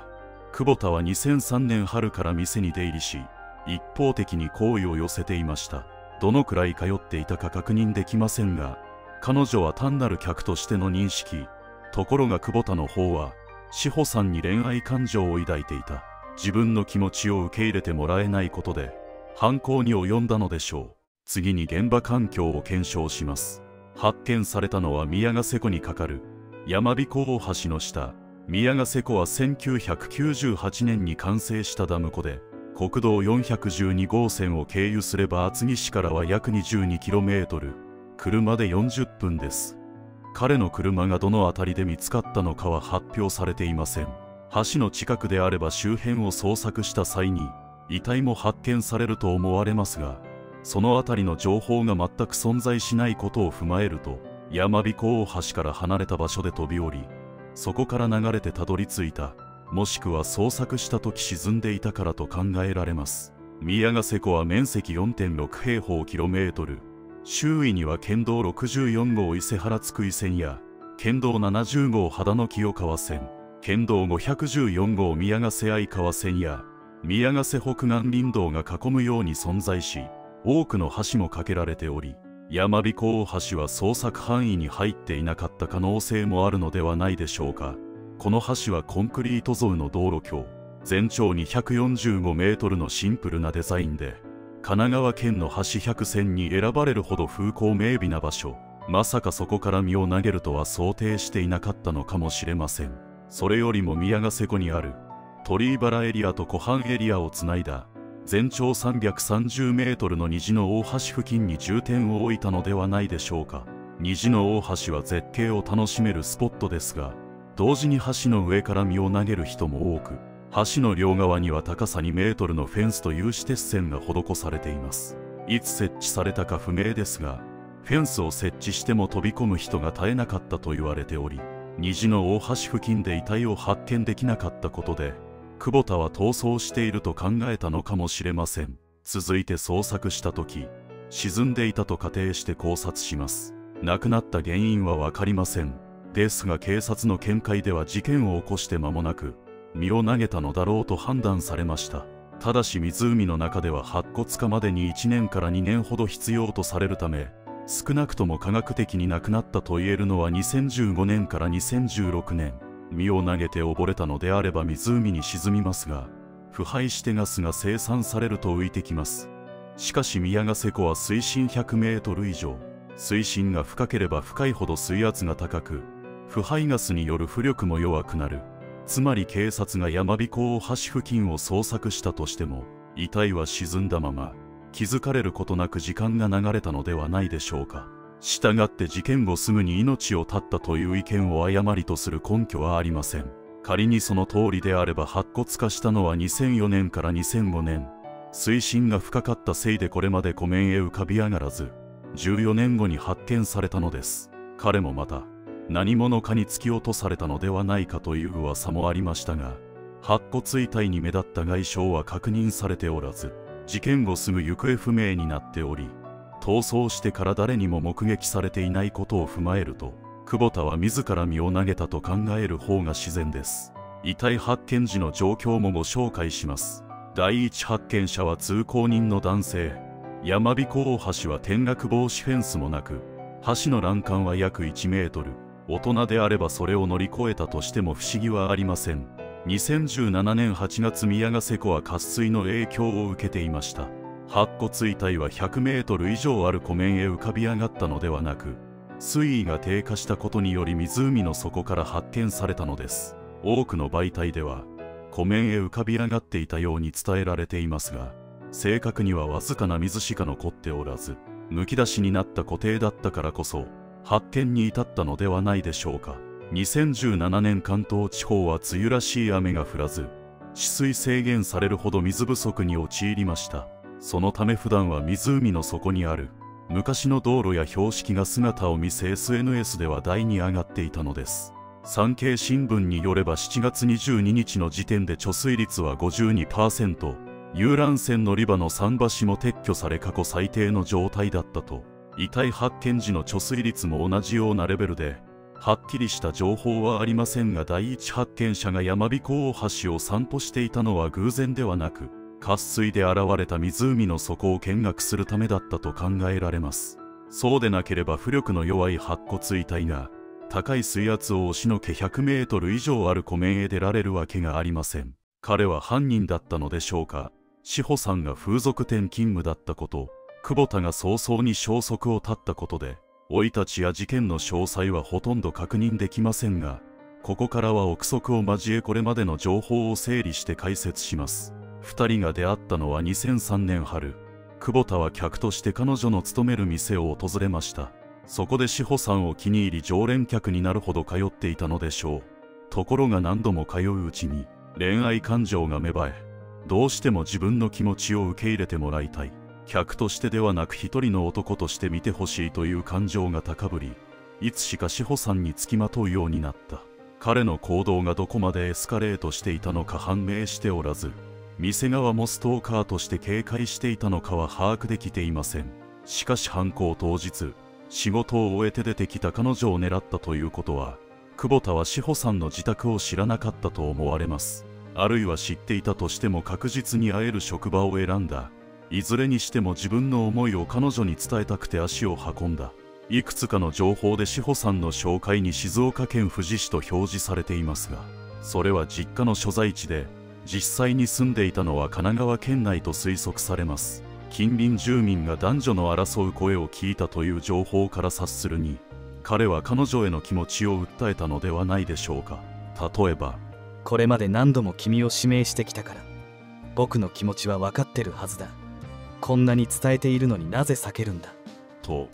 久保田は2003年春から店に出入りし一方的に好意を寄せていました。どのくらい通っていたか確認できませんが彼女は単なる客としての認識。ところが久保田の方は志保さんに恋愛感情を抱いていた。自分の気持ちを受け入れてもらえないことで犯行に及んだのでしょう。次に現場環境を検証します。発見されたのは宮ヶ瀬湖に架かる山彦大橋の下。宮ヶ瀬湖は1998年に完成したダム湖で国道412号線を経由すれば厚木市からは約 22km 車で40分です。彼の車がどの辺りで見つかったのかは発表されていません。橋の近くであれば周辺を捜索した際に遺体も発見されると思われますがその辺りの情報が全く存在しないことを踏まえると山彦大橋から離れた場所で飛び降りそこから流れてたどり着いたもしくは捜索した時沈んでいたからと考えられます。宮ヶ瀬湖は面積4.6平方キロメートル。周囲には県道64号伊勢原津久井線や県道70号秦野清川線県道514号宮ヶ瀬相川線や宮ヶ瀬北岸林道が囲むように存在し多くの橋も架けられており山彦大橋は捜索範囲に入っていなかった可能性もあるのではないでしょうか。この橋はコンクリート沿いの道路橋全長245メートルのシンプルなデザインで神奈川県の橋百選に選ばれるほど風光明媚な場所。まさかそこから身を投げるとは想定していなかったのかもしれません。それよりも宮ヶ瀬湖にある鳥居原エリアと湖畔エリアをつないだ全長330メートルの虹の大橋付近に重点を置いたのではないでしょうか。虹の大橋は絶景を楽しめるスポットですが同時に橋の上から身を投げる人も多く橋の両側には高さ2メートルのフェンスと有刺鉄線が施されています。いつ設置されたか不明ですがフェンスを設置しても飛び込む人が絶えなかったと言われており虹の大橋付近で遺体を発見できなかったことで久保田は逃走していると考えたのかもしれません。続いて捜索した時沈んでいたと仮定して考察します。亡くなった原因は分かりません。ですが警察の見解では事件を起こして間もなく身を投げたのだろうと判断されました。ただし湖の中では白骨化までに1年から2年ほど必要とされるため少なくとも科学的に亡くなったと言えるのは2015年から2016年。身を投げて溺れたのであれば湖に沈みますが腐敗してガスが生産されると浮いてきます。しかし宮ヶ瀬湖は水深100メートル以上。水深が深ければ深いほど水圧が高く腐敗ガスによる浮力も弱くなる。つまり警察が山彦大橋付近を捜索したとしても遺体は沈んだまま気づかれることなく時間が流れたのではないでしょうか。従って事件後すぐに命を絶ったという意見を誤りとする根拠はありません。仮にその通りであれば白骨化したのは2004年から2005年。水深が深かったせいでこれまで湖面へ浮かび上がらず14年後に発見されたのです。彼もまた何者かに突き落とされたのではないかという噂もありましたが白骨遺体に目立った外傷は確認されておらず事件後すぐ行方不明になっており逃走してから誰にも目撃されていないことを踏まえると久保田は自ら身を投げたと考える方が自然です。遺体発見時の状況もご紹介します。第一発見者は通行人の男性。山彦大橋は転落防止フェンスもなく橋の欄干は約1メートル。大人であればそれを乗り越えたとしても不思議はありません。2017年8月宮ヶ瀬湖は渇水の影響を受けていました。白骨遺体は100メートル以上ある湖面へ浮かび上がったのではなく水位が低下したことにより湖の底から発見されたのです。多くの媒体では湖面へ浮かび上がっていたように伝えられていますが正確にはわずかな水しか残っておらずむき出しになった固定だったからこそ発見に至ったのではないでしょうか。2017年関東地方は梅雨らしい雨が降らず治水制限されるほど水不足に陥りました。そのため普段は湖の底にある昔の道路や標識が姿を見せ SNS で話題に上がっていたのです。産経新聞によれば7月22日の時点で貯水率は52%遊覧船乗り場の桟橋も撤去され過去最低の状態だったと。遺体発見時の貯水率も同じようなレベルではっきりした情報はありませんが第一発見者が山彦大橋を散歩していたのは偶然ではなく渇水で現れた湖の底を見学するためだったと考えられます。そうでなければ浮力の弱い白骨遺体が高い水圧を押しのけ100メートル以上ある湖面へ出られるわけがありません。彼は犯人だったのでしょうか。志保さんが風俗店勤務だったこと久保田が早々に消息を絶ったことで生い立ちや事件の詳細はほとんど確認できませんがここからは憶測を交えこれまでの情報を整理して解説します。2人が出会ったのは2003年春。久保田は客として彼女の勤める店を訪れました。そこで志保さんを気に入り常連客になるほど通っていたのでしょう。ところが何度も通ううちに恋愛感情が芽生えどうしても自分の気持ちを受け入れてもらいたい。客としてではなく一人の男として見てほしいという感情が高ぶりいつしか志保さんにつきまとうようになった。彼の行動がどこまでエスカレートしていたのか判明しておらず店側もストーカーとして警戒していたのかは把握できていません。しかし犯行当日仕事を終えて出てきた彼女を狙ったということは久保田は志保さんの自宅を知らなかったと思われます。あるいは知っていたとしても確実に会える職場を選んだ。いずれにしても自分の思いを彼女に伝えたくて足を運んだ。いくつかの情報で志保さんの紹介に静岡県富士市と表示されていますがそれは実家の所在地で実際に住んでいたのは神奈川県内と推測されます。近隣住民が男女の争う声を聞いたという情報から察するに彼は彼女への気持ちを訴えたのではないでしょうか。例えばこれまで何度も君を指名してきたから僕の気持ちは分かってるはずだ。こんなに伝えているのになぜ避けるんだ？と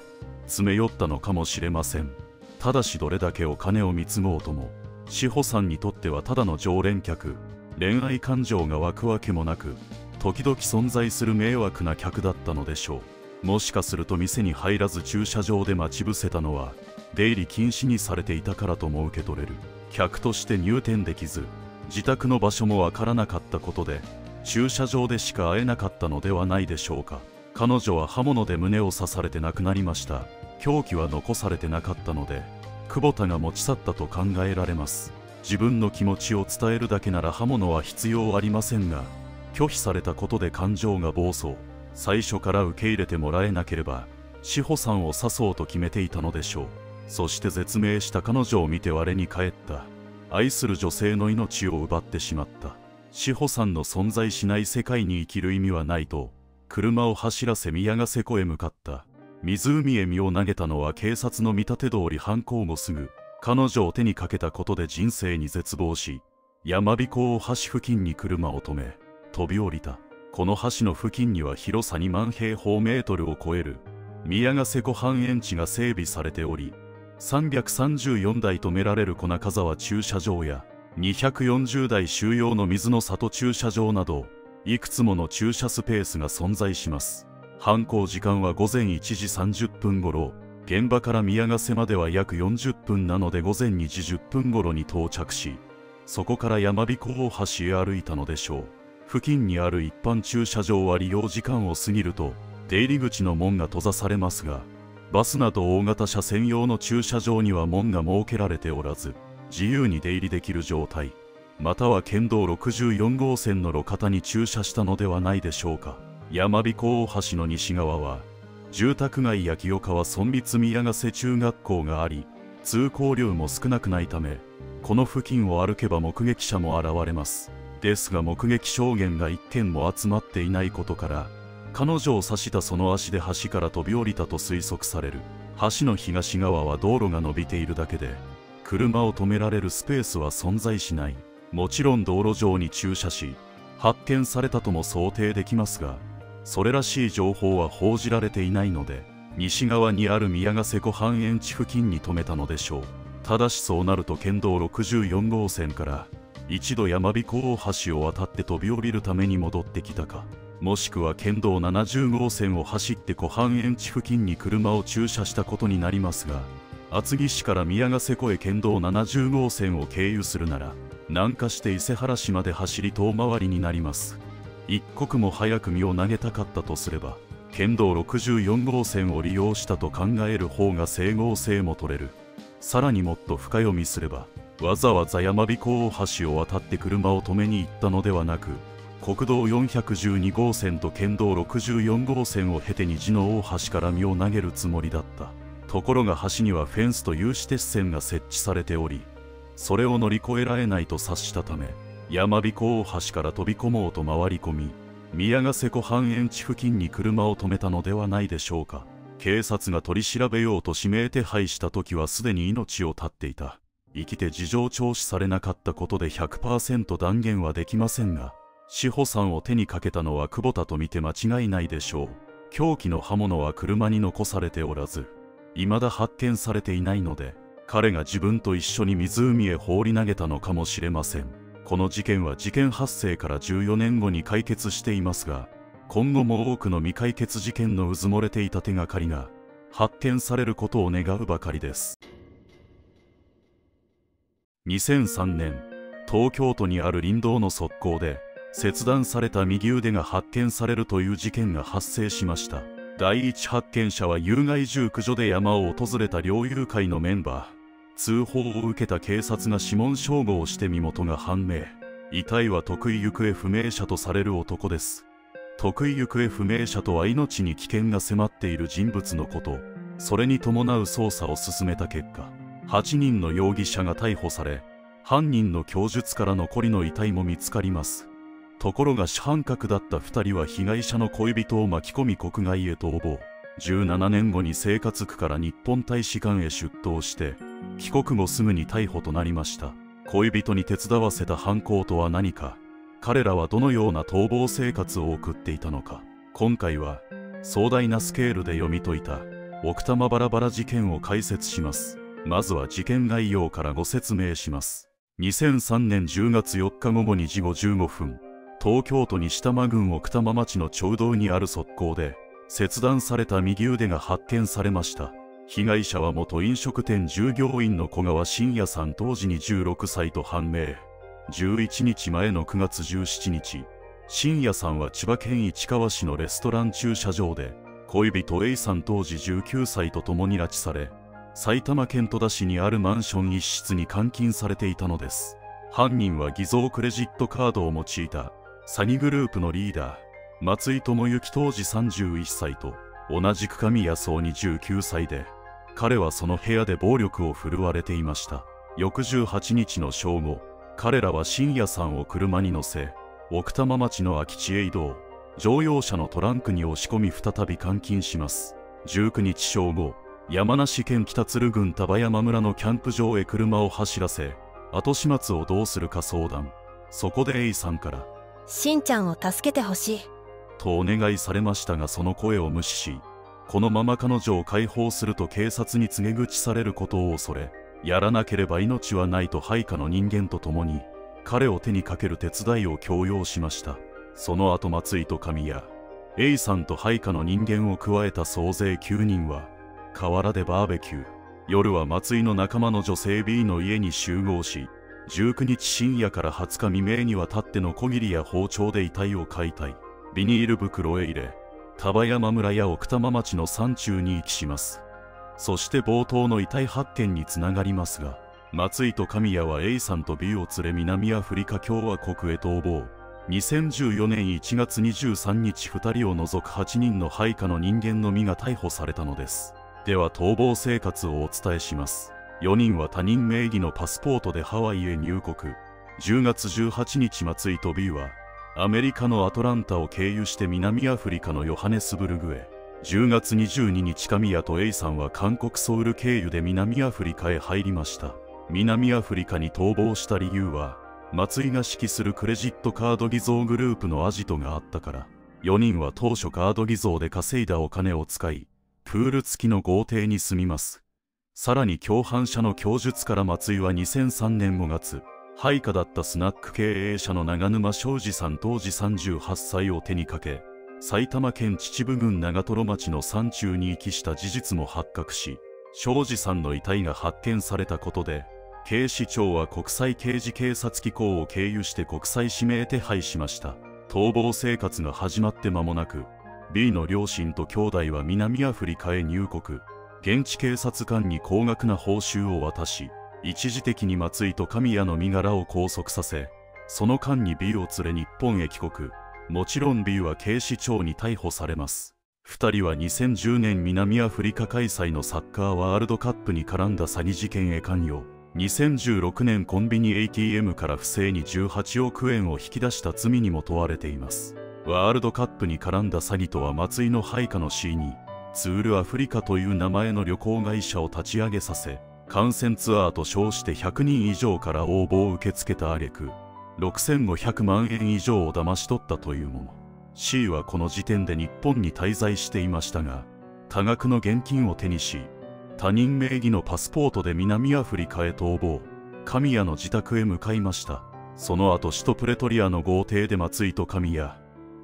詰め寄ったのかもしれません。ただしどれだけお金を貢ごうとも志保さんにとってはただの常連客。恋愛感情が湧くわけもなく時々存在する迷惑な客だったのでしょう。もしかすると店に入らず駐車場で待ち伏せたのは出入り禁止にされていたからとも受け取れる。客として入店できず自宅の場所もわからなかったことで駐車場でしか会えなかったのではないでしょうか。彼女は刃物で胸を刺されて亡くなりました。凶器は残されてなかったので久保田が持ち去ったと考えられます。自分の気持ちを伝えるだけなら刃物は必要ありませんが拒否されたことで感情が暴走。最初から受け入れてもらえなければ志保さんを刺そうと決めていたのでしょう。そして絶命した彼女を見て我に返った。愛する女性の命を奪ってしまった。志保さんの存在しない世界に生きる意味はないと車を走らせ宮ヶ瀬湖へ向かった。湖へ身を投げたのは警察の見立て通り犯行後すぐ彼女を手にかけたことで人生に絶望し山彦大橋付近に車を止め飛び降りた。この橋の付近には広さ2万平方メートルを超える宮ヶ瀬湖半円地が整備されており334台止められる小中沢駐車場や240台収容の水の里駐車場などいくつもの駐車スペースが存在します。犯行時間は午前1時30分頃現場から宮ヶ瀬までは約40分なので午前2時10分頃に到着しそこから山彦大橋へ歩いたのでしょう。付近にある一般駐車場は利用時間を過ぎると出入り口の門が閉ざされますがバスなど大型車専用の駐車場には門が設けられておらず自由に出入りできる状態または県道64号線の路肩に駐車したのではないでしょうか。山彦大橋の西側は住宅街や清川村立宮ヶ瀬中学校があり通行量も少なくないためこの付近を歩けば目撃者も現れます。ですが目撃証言が一件も集まっていないことから彼女を刺したその足で橋から飛び降りたと推測される。橋の東側は道路が伸びているだけで車を止められるスペースは存在しない。もちろん道路上に駐車し発見されたとも想定できますがそれらしい情報は報じられていないので西側にある宮ヶ瀬湖半円地付近に止めたのでしょう。ただしそうなると県道64号線から一度山彦大橋を渡って飛び降りるために戻ってきたかもしくは県道70号線を走って湖畔園地付近に車を駐車したことになりますが厚木市から宮ヶ瀬湖へ県道70号線を経由するなら南下して伊勢原市まで走り遠回りになります。一刻も早く身を投げたかったとすれば県道64号線を利用したと考える方が整合性も取れる。さらにもっと深読みすればわざわざ山彦大橋を渡って車を止めに行ったのではなく国道412号線と県道64号線を経て虹の大橋から身を投げるつもりだった。ところが橋にはフェンスと有刺鉄線が設置されておりそれを乗り越えられないと察したため山彦大橋から飛び込もうと回り込み宮ヶ瀬湖半円地付近に車を止めたのではないでしょうか。警察が取り調べようと指名手配した時はすでに命を絶っていた。生きて事情聴取されなかったことで100%断言はできませんが志保さんを手にかけたのは久保田と見て間違いないでしょう。凶器の刃物は車に残されておらず未だ発見されていないので彼が自分と一緒に湖へ放り投げたのかもしれません。この事件は事件発生から14年後に解決していますが今後も多くの未解決事件のうずもれていた手がかりが発見されることを願うばかりです。2003年東京都にある林道の側溝で切断された右腕が発見されるという事件が発生しました。第一発見者は有害住駆除で山を訪れた猟友会のメンバー。通報を受けた警察が指紋照合をして身元が判明。遺体は得意行方不明者とされる男です。得意行方不明者とは命に危険が迫っている人物のこと。それに伴う捜査を進めた結果8人の容疑者が逮捕され犯人の供述から残りの遺体も見つかります。ところが主犯格だった2人は被害者の恋人を巻き込み国外へ逃亡。17年後に生活区から日本大使館へ出頭して帰国後すぐに逮捕となりました。恋人に手伝わせた犯行とは何か。彼らはどのような逃亡生活を送っていたのか。今回は壮大なスケールで読み解いた奥多摩バラバラ事件を解説します。まずは事件概要からご説明します。2003年10月4日午後2時55分。東京都西多摩郡奥多摩町の町道にある側溝で切断された右腕が発見されました。被害者は元飲食店従業員の小川真也さん当時26歳と判明。11日前の9月17日真也さんは千葉県市川市のレストラン駐車場で恋人 A さん当時19歳と共に拉致され埼玉県戸田市にあるマンション一室に監禁されていたのです。犯人は偽造クレジットカードを用いた。詐欺グループのリーダー松井智之当時31歳と同じく神谷荘に19歳で彼はその部屋で暴力を振るわれていました。翌18日の正午彼らは深夜さんを車に乗せ奥多摩町の空き地へ移動。乗用車のトランクに押し込み再び監禁します。19日正午山梨県北鶴郡丹波山村のキャンプ場へ車を走らせ後始末をどうするか相談。そこで A さんからしんちゃんを助けてほしい。とお願いされましたがその声を無視しこのまま彼女を解放すると警察に告げ口されることを恐れやらなければ命はないと配下の人間と共に彼を手にかける手伝いを強要しました。その後松井と神谷 A さんと配下の人間を加えた総勢9人は河原でバーベキュー。夜は松井の仲間の女性 B の家に集合し19日深夜から20日未明にわたっての小切や包丁で遺体を解体。ビニール袋へ入れ丹波山村や奥多摩町の山中に遺棄します。そして冒頭の遺体発見につながりますが松井と神谷は A さんと B を連れ南アフリカ共和国へ逃亡。2014年1月23日2人を除く8人の配下の人間のみが逮捕されたのです。では逃亡生活をお伝えします。4人は他人名義のパスポートでハワイへ入国。10月18日松井と B はアメリカのアトランタを経由して南アフリカのヨハネスブルグへ。10月22日神谷と A さんは韓国ソウル経由で南アフリカへ入りました。南アフリカに逃亡した理由は松井が指揮するクレジットカード偽造グループのアジトがあったから。4人は当初カード偽造で稼いだお金を使いプール付きの豪邸に住みます。さらに共犯者の供述から松井は2003年5月配下だったスナック経営者の長沼昌司さん当時38歳を手にかけ埼玉県秩父郡長瀞町の山中に遺棄した事実も発覚し庄司さんの遺体が発見されたことで警視庁は国際刑事警察機構を経由して国際指名手配しました。逃亡生活が始まって間もなく B の両親と兄弟は南アフリカへ入国。現地警察官に高額な報酬を渡し一時的に松井と神谷の身柄を拘束させその間に B を連れ日本へ帰国。もちろん B は警視庁に逮捕されます。2人は2010年南アフリカ開催のサッカーワールドカップに絡んだ詐欺事件へ関与。2016年コンビニ ATM から不正に18億円を引き出した罪にも問われています。ワールドカップに絡んだ詐欺とは松井の配下の C にツールアフリカという名前の旅行会社を立ち上げさせ観戦ツアーと称して100人以上から応募を受け付けた挙句6500万円以上を騙し取ったというもの。C はこの時点で日本に滞在していましたが多額の現金を手にし他人名義のパスポートで南アフリカへ逃亡。神谷の自宅へ向かいました。その後首都プレトリアの豪邸で松井と神谷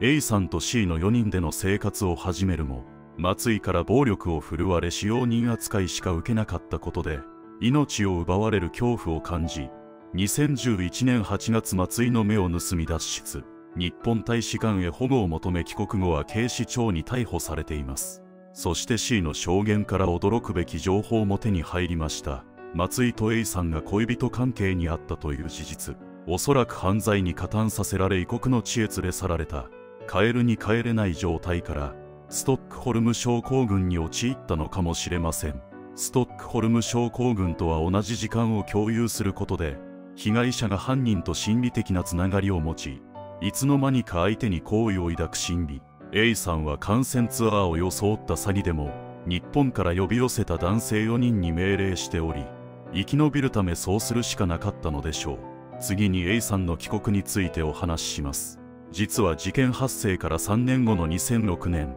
A さんと C の4人での生活を始めるも松井から暴力を振るわれ使用人扱いしか受けなかったことで命を奪われる恐怖を感じ2011年8月松井の目を盗み脱出日本大使館へ保護を求め帰国後は警視庁に逮捕されています。そして C の証言から驚くべき情報も手に入りました。松井と A さんが恋人関係にあったという事実。おそらく犯罪に加担させられ異国の地へ連れ去られた。カエルに帰れない状態からストックホルム症候群に陥ったのかもしれません。ストックホルム症候群とは同じ時間を共有することで被害者が犯人と心理的なつながりを持ちいつの間にか相手に好意を抱く心理。A さんは観戦ツアーを装った詐欺でも日本から呼び寄せた男性4人に命令しており生き延びるためそうするしかなかったのでしょう。次に A さんの帰国についてお話しします。実は事件発生から3年後の2006年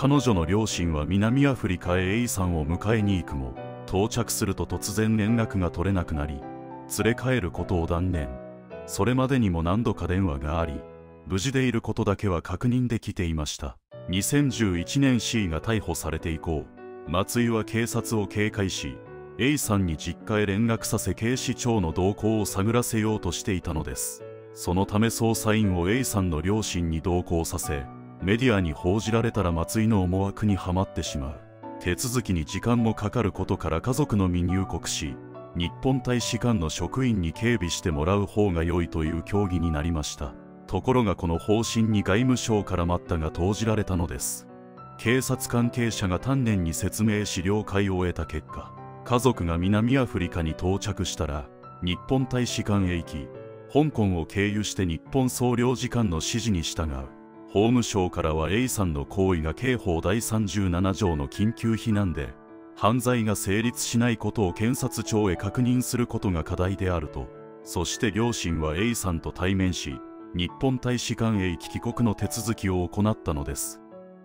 彼女の両親は南アフリカへ A さんを迎えに行くも到着すると突然連絡が取れなくなり連れ帰ることを断念。それまでにも何度か電話があり無事でいることだけは確認できていました。2011年 C が逮捕されて以降松井は警察を警戒し A さんに実家へ連絡させ警視庁の動向を探らせようとしていたのです。そのため捜査員を A さんの両親に同行させメディアに報じられたら松井の思惑にはまってしまう。手続きに時間もかかることから家族のみ入国し日本大使館の職員に警備してもらう方が良いという協議になりました。ところがこの方針に外務省から待ったが投じられたのです。警察関係者が丹念に説明し了解を得た結果家族が南アフリカに到着したら日本大使館へ行き香港を経由して日本総領事館の指示に従う。法務省からは A さんの行為が刑法第37条の緊急避難で犯罪が成立しないことを検察庁へ確認することが課題であると。そして両親は A さんと対面し日本大使館へ行き帰国の手続きを行ったのです。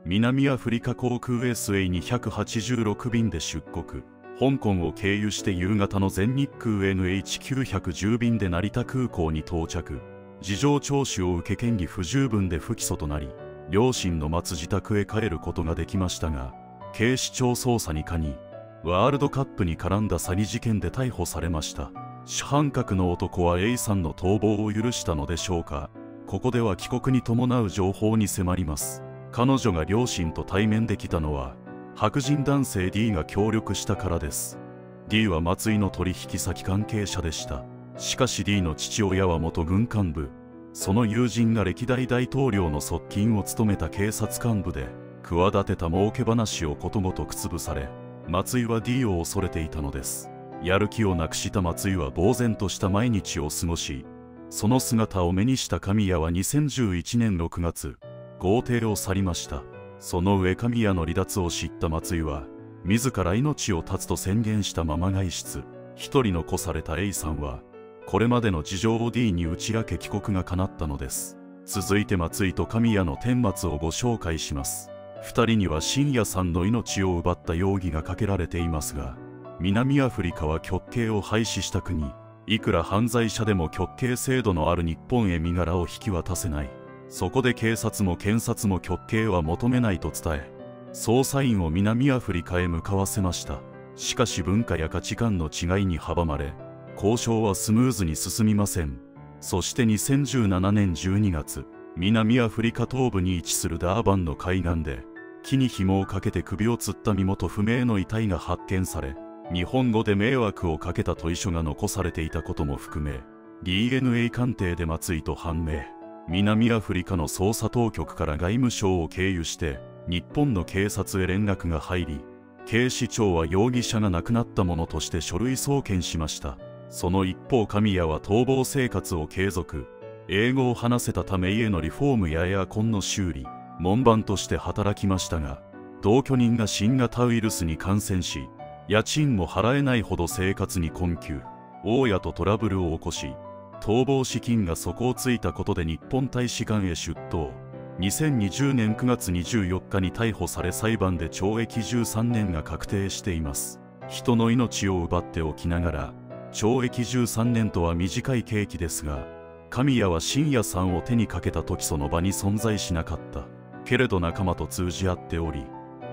南アフリカ航空 SA286 便で出国。香港を経由して夕方の全日空 NH910 便で成田空港に到着。事情聴取を受け嫌疑不十分で不起訴となり両親の待つ自宅へ帰ることができましたが警視庁捜査にかにワールドカップに絡んだ詐欺事件で逮捕されました。主犯格の男は A さんの逃亡を許したのでしょうか。ここでは帰国に伴う情報に迫ります。彼女が両親と対面できたのは白人男性 D が協力したからです。D は松井の取引先関係者でした。しかし D の父親は元軍幹部。その友人が歴代大統領の側近を務めた警察幹部で企てた儲け話をことごとく潰され松井は D を恐れていたのです。やる気をなくした松井は呆然とした毎日を過ごしその姿を目にした神谷は2011年6月豪邸を去りました。その上神谷の離脱を知った松井は自ら命を絶つと宣言したまま外出。一人残された A さんはこれまでの事情を D に打ち明け帰国が叶ったのです。続いて松井と神谷の顛末をご紹介します。2人には深夜さんの命を奪った容疑がかけられていますが南アフリカは極刑を廃止した国。いくら犯罪者でも極刑制度のある日本へ身柄を引き渡せない。そこで警察も検察も極刑は求めないと伝え捜査員を南アフリカへ向かわせました。しかし文化や価値観の違いに阻まれ交渉はスムーズに進みません。そして2017年12月南アフリカ東部に位置するダーバンの海岸で木に紐をかけて首を吊った身元不明の遺体が発見され日本語で迷惑をかけた問書が残されていたことも含め DNA 鑑定で松井と判明。南アフリカの捜査当局から外務省を経由して日本の警察へ連絡が入り警視庁は容疑者が亡くなったものとして書類送検しました。その一方神谷は逃亡生活を継続。英語を話せたため家のリフォームやエアコンの修理門番として働きましたが同居人が新型ウイルスに感染し家賃も払えないほど生活に困窮。大家とトラブルを起こし逃亡資金が底をついたことで日本大使館へ出頭。2020年9月24日に逮捕され裁判で懲役13年が確定しています。人の命を奪っておきながら懲役13年とは短い刑期ですが神谷は深夜さんを手にかけた時その場に存在しなかった。けれど仲間と通じ合っており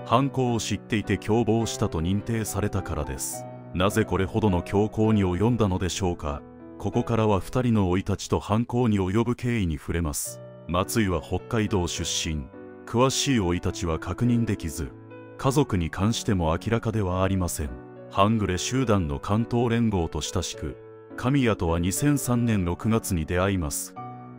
犯行を知っていて共謀したと認定されたからです。なぜこれほどの強行に及んだのでしょうか。ここからは2人の生い立ちと犯行に及ぶ経緯に触れます。松井は北海道出身。詳しい生い立ちは確認できず家族に関しても明らかではありません。半グレ集団の関東連合と親しく神谷とは2003年6月に出会います。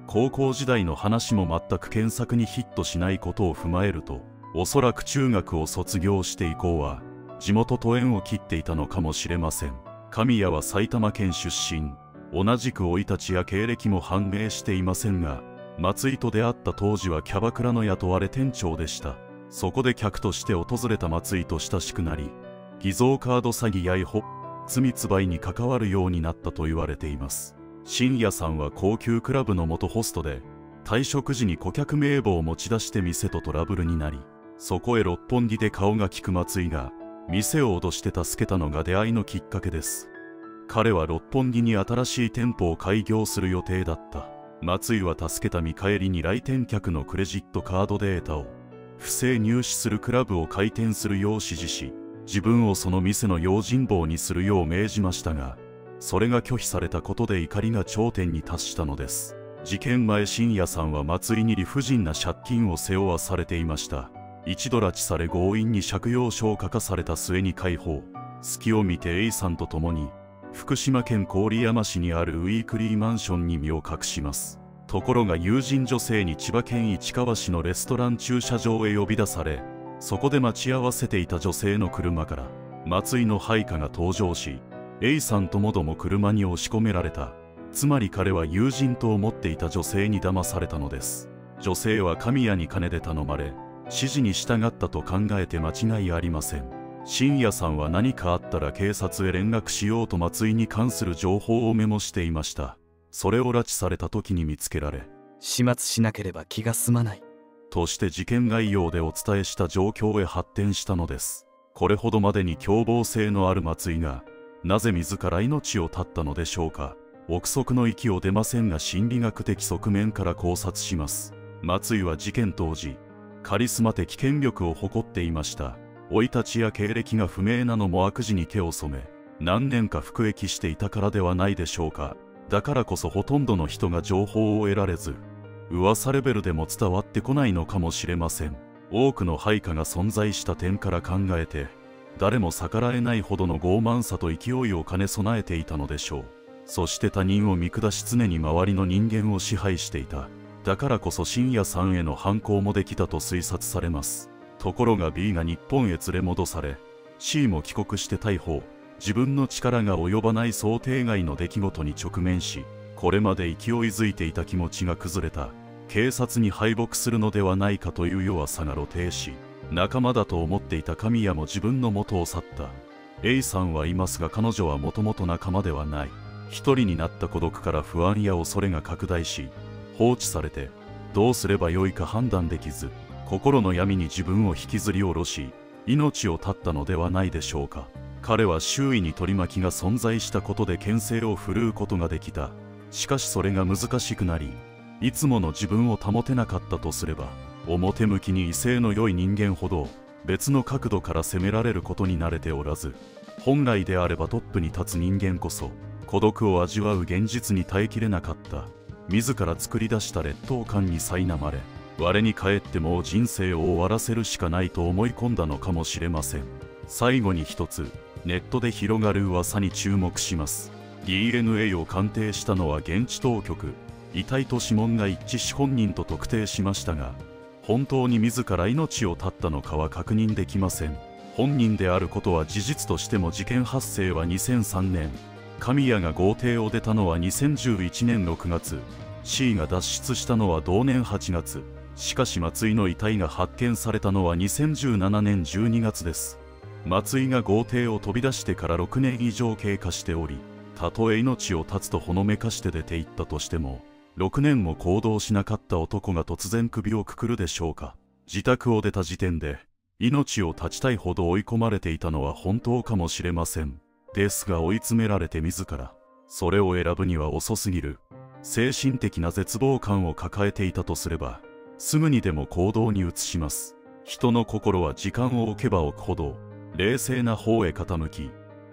高校時代の話も全く検索にヒットしないことを踏まえるとおそらく中学を卒業して以降は地元と縁を切っていたのかもしれません。神谷は埼玉県出身。同じく生い立ちや経歴も判明していませんが松井と出会った当時はキャバクラの雇われ店長でした。そこで客として訪れた松井と親しくなり偽造カード詐欺や違法罪つばいに関わるようになったと言われています。深夜さんは高級クラブの元ホストで退職時に顧客名簿を持ち出して店とトラブルになりそこへ六本木で顔が利く松井が店を脅して助けたのが出会いのきっかけです。彼は六本木に新しい店舗を開業する予定だった。松井は助けた見返りに来店客のクレジットカードデータを不正入手するクラブを開店するよう指示し自分をその店の用心棒にするよう命じましたがそれが拒否されたことで怒りが頂点に達したのです。事件前深夜さんは祭りに理不尽な借金を背負わされていました。一度拉致され強引に借用書を書かされた末に解放。隙を見て A さんと共に福島県郡山市にあるウィークリーマンションに身を隠します。ところが友人女性に千葉県市川市のレストラン駐車場へ呼び出されそこで待ち合わせていた女性の車から松井の配下が登場し A さんともども車に押し込められた。つまり彼は友人と思っていた女性に騙されたのです。女性は神谷に金で頼まれ指示に従ったと考えて間違いありません。深夜さんは何かあったら警察へ連絡しようと松井に関する情報をメモしていました。それを拉致された時に見つけられ始末しなければ気が済まない。として事件概要でお伝えした状況へ発展したのです。これほどまでに凶暴性のある松井がなぜ自ら命を絶ったのでしょうか。憶測の域を出ませんが心理学的側面から考察します。松井は事件当時カリスマ的権力を誇っていました。生い立ちや経歴が不明なのも悪事に手を染め何年か服役していたからではないでしょうか。だからこそほとんどの人が情報を得られず噂レベルでも伝わってこないのかもしれません。多くの配下が存在した点から考えて誰も逆らえないほどの傲慢さと勢いを兼ね備えていたのでしょう。そして他人を見下し常に周りの人間を支配していた。だからこそ深夜さんへの犯行もできたと推察されます。ところが B が日本へ連れ戻され C も帰国して逮捕。自分の力が及ばない想定外の出来事に直面しこれまで勢いづいていた気持ちが崩れた。警察に敗北するのではないかという弱さが露呈し仲間だと思っていた神谷も自分の元を去った。A さんはいますが彼女はもともと仲間ではない。一人になった孤独から不安や恐れが拡大し放置されてどうすればよいか判断できず心の闇に自分を引きずり下ろし命を絶ったのではないでしょうか。彼は周囲に取り巻きが存在したことで牽制を振るうことができた。しかしそれが難しくなりいつもの自分を保てなかったとすれば表向きに威勢の良い人間ほど別の角度から責められることに慣れておらず本来であればトップに立つ人間こそ孤独を味わう現実に耐えきれなかった。自ら作り出した劣等感に苛まれ我に返ってもう人生を終わらせるしかないと思い込んだのかもしれません。最後に一つネットで広がる噂に注目します。DNA を鑑定したのは現地当局。遺体と指紋が一致し本人と特定しましたが本当に自ら命を絶ったのかは確認できません。本人であることは事実としても事件発生は2003年。神谷が豪邸を出たのは2011年6月。C が脱出したのは同年8月。しかし松井の遺体が発見されたのは2017年12月です。松井が豪邸を飛び出してから6年以上経過しておりたとえ命を絶つとほのめかして出て行ったとしても6年も行動しなかった男が突然首をくくるでしょうか。自宅を出た時点で命を絶ちたいほど追い込まれていたのは本当かもしれません。ですが追い詰められて自らそれを選ぶには遅すぎる。精神的な絶望感を抱えていたとすればすぐにでも行動に移します。人の心は時間を置けば置くほど冷静な方へ傾き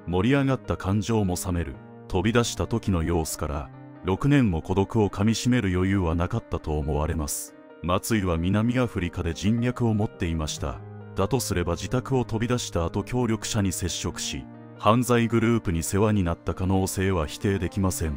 盛り上がった感情も冷める。飛び出した時の様子から6年も孤独をかみしめる余裕はなかったと思われます。松井は南アフリカで人脈を持っていました。だとすれば自宅を飛び出した後協力者に接触し犯罪グループに世話になった可能性は否定できません。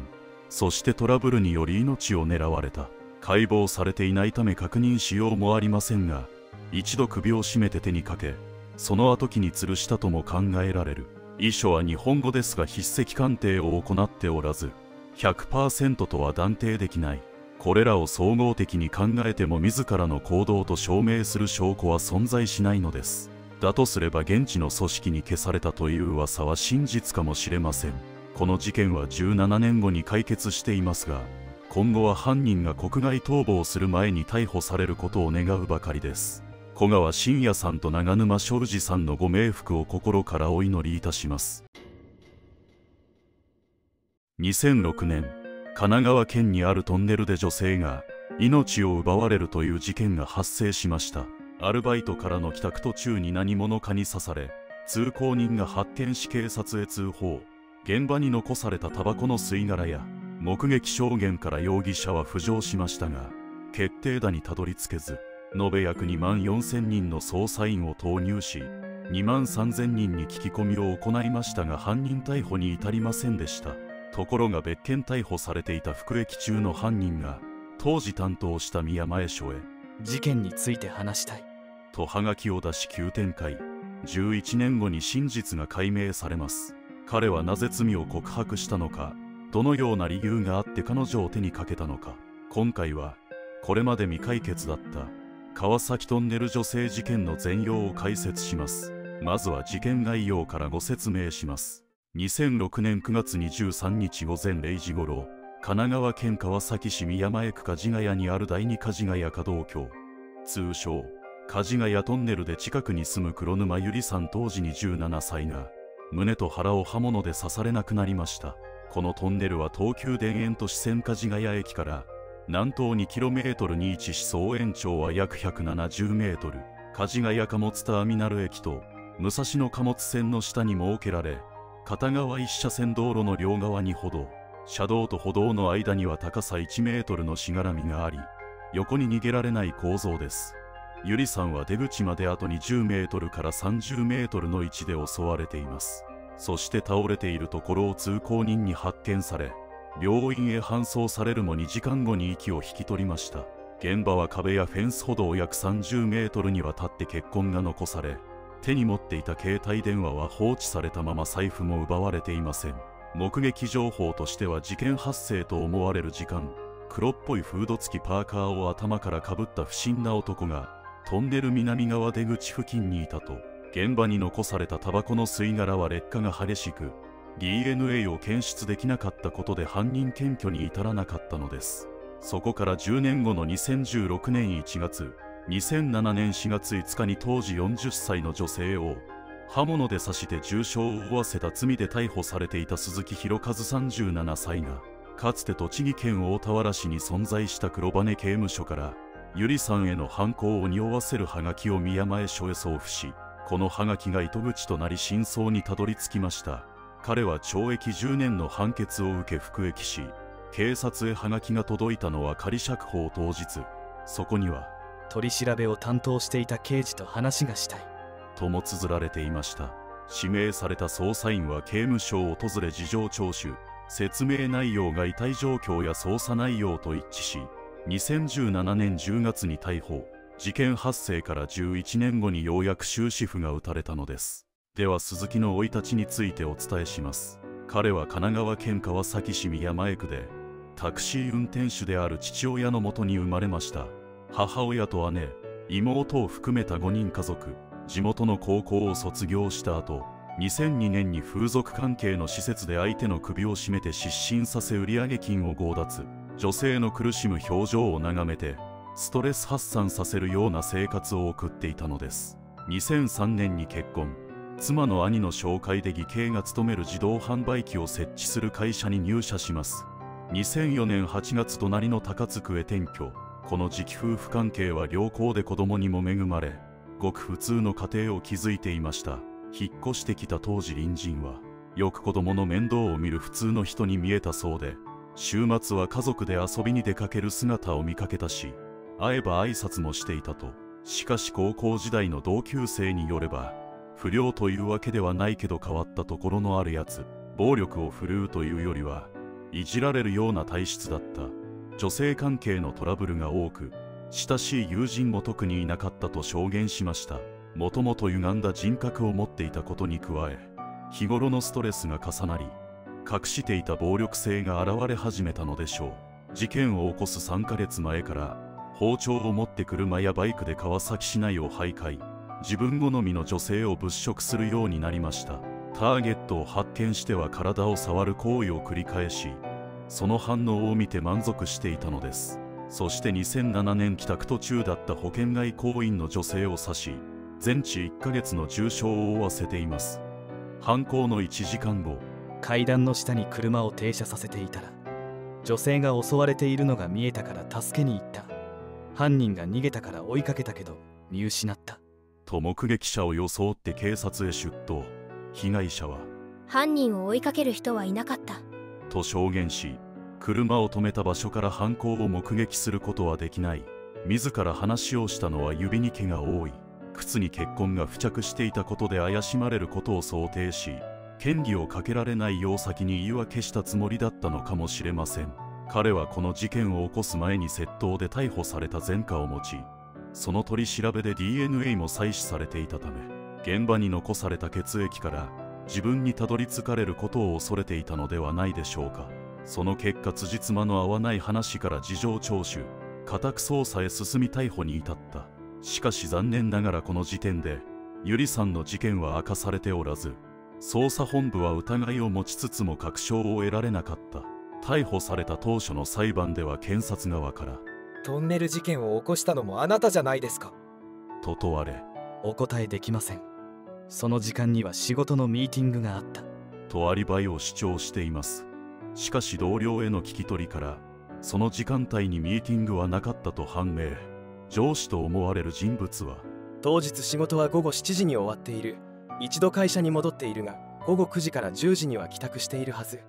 そしてトラブルにより命を狙われた。解剖されていないため確認しようもありませんが一度首を絞めて手にかけその後機に吊るしたとも考えられる。遺書は日本語ですが筆跡鑑定を行っておらず100%とは断定できない。これらを総合的に考えても自らの行動と証明する証拠は存在しないのです。だとすれば現地の組織に消されたという噂は真実かもしれません。この事件は17年後に解決していますが今後は犯人が国外逃亡する前に逮捕されることを願うばかりです。小川真也さんと長沼昌司さんのご冥福を心からお祈りいたします。2006年神奈川県にあるトンネルで女性が命を奪われるという事件が発生しました。アルバイトからの帰宅途中に何者かに刺され通行人が発見し警察へ通報。現場に残されたタバコの吸い殻や目撃証言から容疑者は浮上しましたが決定打にたどり着けず延べ約2万4000人の捜査員を投入し2万3000人に聞き込みを行いましたが犯人逮捕に至りませんでした。ところが別件逮捕されていた服役中の犯人が当時担当した宮前署へ事件について話したい。とハガキを出し急展開11年後に真実が解明されます。彼はなぜ罪を告白したのか。どのような理由があって彼女を手にかけたのか。今回はこれまで未解決だった。川崎トンネル女性事件の全容を解説します。まずは事件概要からご説明します2006年9月23日午前0時頃神奈川県川崎市宮前区梶ヶ谷にある第二梶ヶ谷可動橋。通称梶ヶ谷トンネルで近くに住む黒沼ゆりさん当時27歳が胸と腹を刃物で刺されなくなりました。このトンネルは東急田園都市線梶ヶ谷駅から南東 2km に位置し総延長は約 170m 梶ヶ谷貨物ターミナル駅と武蔵野貨物線の下に設けられ片側一車線道路の両側に歩道車道と歩道の間には高さ1メートルのしがらみがあり横に逃げられない構造です。ゆりさんは出口まであと20メートルから30メートルの位置で襲われています。そして倒れているところを通行人に発見され病院へ搬送されるも2時間後に息を引き取りました。現場は壁やフェンス歩道約30メートルにわたって血痕が残され手に持っていた携帯電話は放置されたまま財布も奪われていません。目撃情報としては事件発生と思われる時間。黒っぽいフード付きパーカーを頭からかぶった不審な男がトンネル南側出口付近にいたと現場に残されたタバコの吸い殻は劣化が激しく DNA を検出できなかったことで犯人検挙に至らなかったのです。そこから10年後の2016年1月2007年4月5日に当時40歳の女性を刃物で刺して重傷を負わせた罪で逮捕されていた鈴木博和37歳がかつて栃木県大田原市に存在した黒羽刑務所からゆりさんへの犯行を匂わせるハガキを宮前署へ送付しこのハガキが糸口となり真相にたどり着きました。彼は懲役10年の判決を受け服役し警察へハガキが届いたのは仮釈放当日。そこには取り調べを担当していた刑事と話がしたい。とも綴られていました。指名された捜査員は刑務所を訪れ事情聴取。説明内容が遺体状況や捜査内容と一致し2017年10月に逮捕。事件発生から11年後にようやく終止符が打たれたのです。では鈴木の生い立ちについてお伝えします。彼は神奈川県川崎市宮前区でタクシー運転手である父親のもとに生まれました。母親と姉妹を含めた5人家族地元の高校を卒業した後2002年に風俗関係の施設で相手の首を絞めて失神させ売上金を強奪。女性の苦しむ表情を眺めてストレス発散させるような生活を送っていたのです。2003年に結婚。妻の兄の紹介で義兄が勤める自動販売機を設置する会社に入社します。2004年8月隣の高津区へ転居。この時期夫婦関係は良好で子供にも恵まれごく普通の家庭を築いていました。引っ越してきた当時隣人はよく子供の面倒を見る普通の人に見えたそうで週末は家族で遊びに出かける姿を見かけたし会えば挨拶もしていたと。しかし高校時代の同級生によれば不良というわけではないけど変わったところのあるやつ暴力を振るうというよりはいじられるような体質だった。女性関係のトラブルが多く親しい友人も特にいなかったと証言しました。もともと歪んだ人格を持っていたことに加え日頃のストレスが重なり隠していた暴力性が現れ始めたのでしょう。事件を起こす3ヶ月前から包丁を持って車やバイクで川崎市内を徘徊。自分好みの女性を物色するようになりました。ターゲットを発見しては体を触る行為を繰り返しその反応を見て満足していたのです。そして2007年帰宅途中だった保険外行員の女性を刺し全治1ヶ月の重傷を負わせています。犯行の1時間後階段の下に車を停車させていたら女性が襲われているのが見えたから助けに行った。犯人が逃げたから追いかけたけど見失った。と目撃者を装って警察へ出頭。被害者は犯人を追いかける人はいなかった。と証言し車を止めた場所から犯行を目撃することはできない。自ら話をしたのは指に毛が多い。靴に血痕が付着していたことで怪しまれることを想定し嫌疑をかけられないよう先に言い訳したつもりだったのかもしれません。彼はこの事件を起こす前に窃盗で逮捕された前科を持ちその取り調べで DNA も採取されていたため現場に残された血液から自分にたどり着かれることを恐れていたのではないでしょうか。その結果辻褄の合わない話から事情聴取家宅捜査へ進み逮捕に至った。しかし残念ながらこの時点でゆりさんの事件は明かされておらず捜査本部は疑いを持ちつつも確証を得られなかった。逮捕された当初の裁判では検察側からトンネル事件を起こしたのもあなたじゃないですか。と問われお答えできません。その時間には仕事のミーティングがあった。とアリバイを主張していますしかし同僚への聞き取りからその時間帯にミーティングはなかったと判明。上司と思われる人物は。当日仕事は午後7時に終わっている。一度会社に戻っているが午後9時から10時には帰宅しているはず。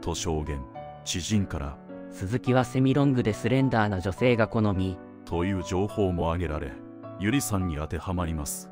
と証言。知人から。鈴木はセミロングでスレンダーな女性が好み。という情報も挙げられゆりさんに当てはまります。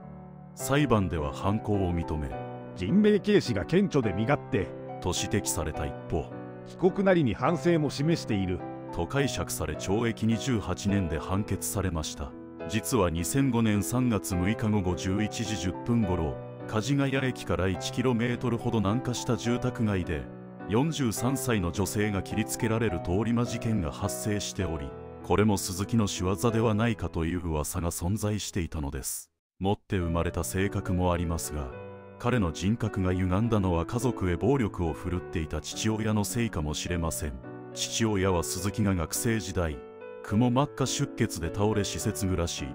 裁判では犯行を認め。人命軽視が顕著で身勝手。と指摘された一方被告なりに反省も示している。と解釈され懲役28年で判決されました。実は2005年3月6日午後11時10分頃梶ヶ谷駅から 1km ほど南下した住宅街で43歳の女性が切りつけられる通り魔事件が発生しておりこれも鈴木の仕業ではないかという噂が存在していたのです。持って生まれた性格もありますが彼の人格が歪んだのは家族へ暴力を振るっていた父親のせいかもしれません。父親は鈴木が学生時代くも膜下出血で倒れ施設暮らし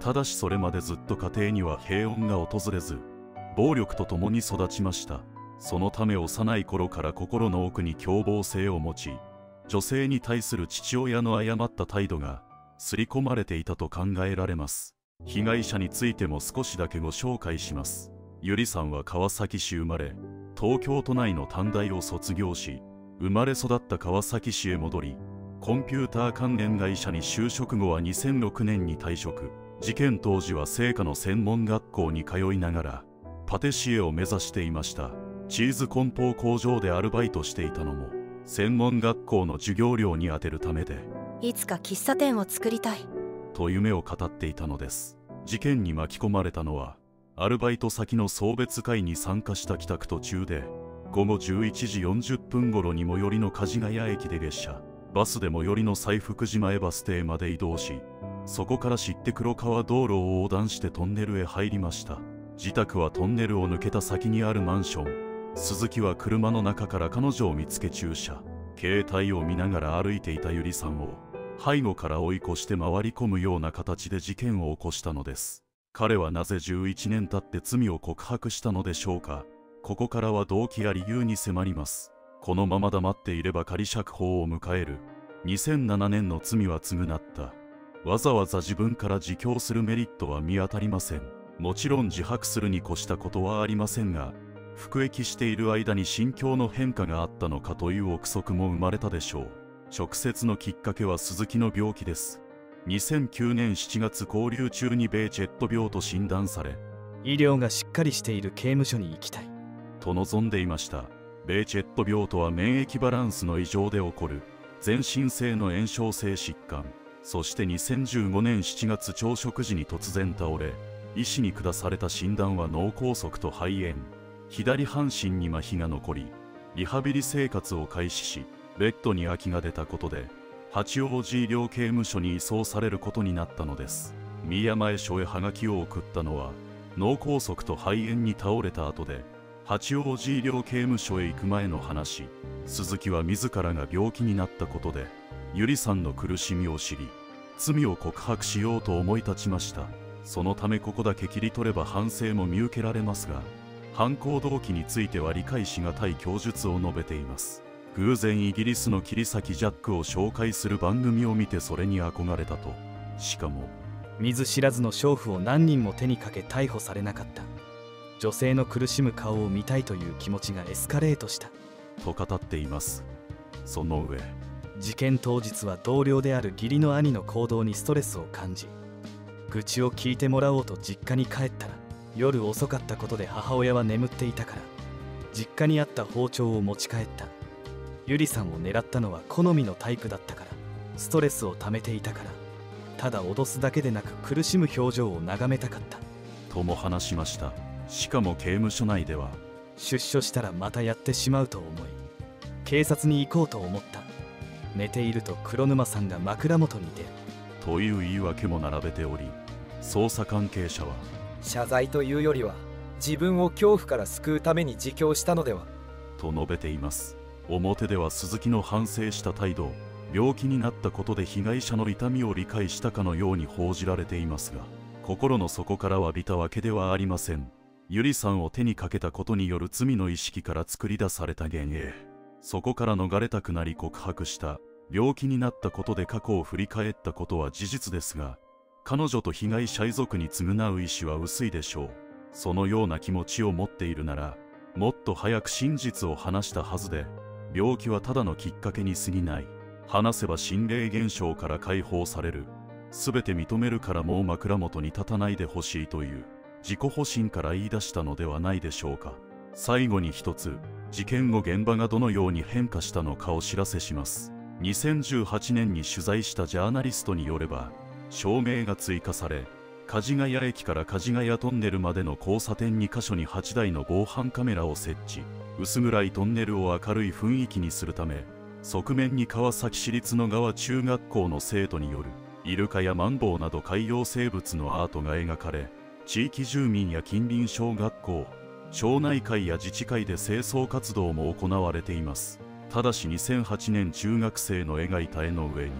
ただしそれまでずっと家庭には平穏が訪れず暴力と共に育ちました。そのため幼い頃から心の奥に凶暴性を持ち女性に対する父親の誤った態度が刷り込まれていたと考えられます。被害者についても少しだけご紹介します。ゆりさんは川崎市生まれ東京都内の短大を卒業し生まれ育った川崎市へ戻りコンピューター関連会社に就職後は2006年に退職。事件当時は成果の専門学校に通いながらパティシエを目指していました。チーズ梱包工場でアルバイトしていたのも専門学校の授業料に充てるためでいつか喫茶店を作りたい。と夢を語っていたのです。事件に巻き込まれたのはアルバイト先の送別会に参加した帰宅途中で午後11時40分頃に最寄りの梶ヶ谷駅で下車バスで最寄りの西福島へバス停まで移動しそこから知って黒川道路を横断してトンネルへ入りました。自宅はトンネルを抜けた先にあるマンション。鈴木は車の中から彼女を見つけ駐車。携帯を見ながら歩いていたゆりさんを背後から追い越して回り込むような形で事件を起こしたのです。彼はなぜ11年経って罪を告白したのでしょうか？ここからは動機や理由に迫ります。このまま黙っていれば仮釈放を迎える。2007年の罪は償った。わざわざ自分から自供するメリットは見当たりません。もちろん自白するに越したことはありませんが服役している間に心境の変化があったのかという憶測も生まれたでしょう。直接のきっかけは鈴木の病気です。2009年7月交流中に米チェット病と診断され。医療がしっかりしている刑務所に行きたい。と望んでいました。米チェット病とは免疫バランスの異常で起こる。全身性の炎症性疾患。そして2015年7月朝食時に突然倒れ。医師に下された診断は脳梗塞と肺炎。左半身に麻痺が残り。リハビリ生活を開始しベッドに空きが出たことで八王子医療刑務所に移送されることになったのです。宮前署へハガキを送ったのは脳梗塞と肺炎に倒れた後で八王子医療刑務所へ行く前の話。鈴木は自らが病気になったことでゆりさんの苦しみを知り罪を告白しようと思い立ちました。そのためここだけ切り取れば反省も見受けられますが犯行動機については理解しがたい供述を述べています。偶然イギリスの切り裂きジャックを紹介する番組を見てそれに憧れたと。しかも見ず知らずの娼婦を何人も手にかけ逮捕されなかった。女性の苦しむ顔を見たいという気持ちがエスカレートした。と語っています。その上事件当日は同僚である義理の兄の行動にストレスを感じ愚痴を聞いてもらおうと実家に帰ったら夜遅かったことで母親は眠っていたから実家にあった包丁を持ち帰った。ゆりさんを狙ったのは好みのタイプだったからストレスを溜めていたからただ脅すだけでなく苦しむ表情を眺めたかった。とも話しました。しかも刑務所内では。出所したらまたやってしまうと思い警察に行こうと思った。寝ていると黒沼さんが枕元に出る。という言い訳も並べており捜査関係者は謝罪というよりは自分を恐怖から救うために自供したのでは。と述べています表では鈴木の反省した態度病気になったことで被害者の痛みを理解したかのように報じられていますが心の底から詫びたわけではありません。ゆりさんを手にかけたことによる罪の意識から作り出された幻影。そこから逃れたくなり告白した。病気になったことで過去を振り返ったことは事実ですが彼女と被害者遺族に償う意志は薄いでしょう。そのような気持ちを持っているならもっと早く真実を話したはずで病気はただのきっかけに過ぎない。話せば心霊現象から解放される。全て認めるからもう枕元に立たないでほしいという。自己保身から言い出したのではないでしょうか。最後に一つ。事件後現場がどのように変化したのかお知らせします。2018年に取材したジャーナリストによれば照明が追加され梶ヶ谷駅から梶ヶ谷トンネルまでの交差点2カ所に8台の防犯カメラを設置。薄暗いトンネルを明るい雰囲気にするため側面に川崎市立の川中学校の生徒によるイルカやマンボウなど海洋生物のアートが描かれ地域住民や近隣小学校町内会や自治会で清掃活動も行われています。ただし2008年中学生の描いた絵の上に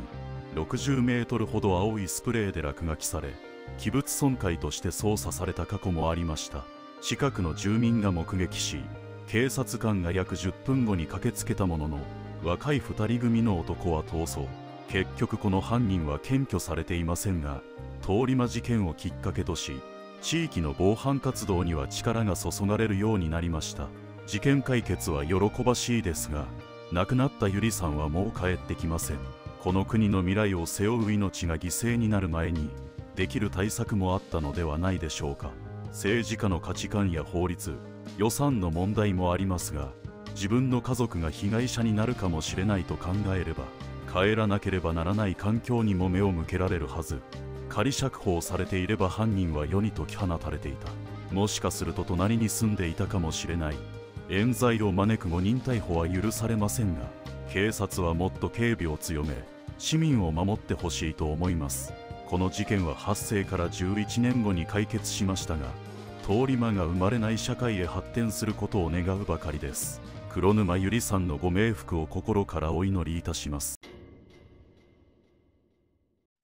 60メートルほど青いスプレーで落書きされ器物損壊として捜査された過去もありました。近くの住民が目撃し警察官が約10分後に駆けつけたものの若い2人組の男は逃走。結局この犯人は検挙されていませんが通り魔事件をきっかけとし地域の防犯活動には力が注がれるようになりました。事件解決は喜ばしいですが亡くなったゆりさんはもう帰ってきません。この国の未来を背負う命が犠牲になる前にできる対策もあったのではないでしょうか。政治家の価値観や法律予算の問題もありますが自分の家族が被害者になるかもしれないと考えれば帰らなければならない環境にも目を向けられるはず。仮釈放されていれば犯人は世に解き放たれていた。もしかすると隣に住んでいたかもしれない。冤罪を招く誤認逮捕は許されませんが警察はもっと警備を強め市民を守ってほしいと思います。この事件は発生から11年後に解決しましたが通り魔が生まれない社会へ発展することを願うばかりです。黒沼ゆりさんのご冥福を心からお祈りいたします。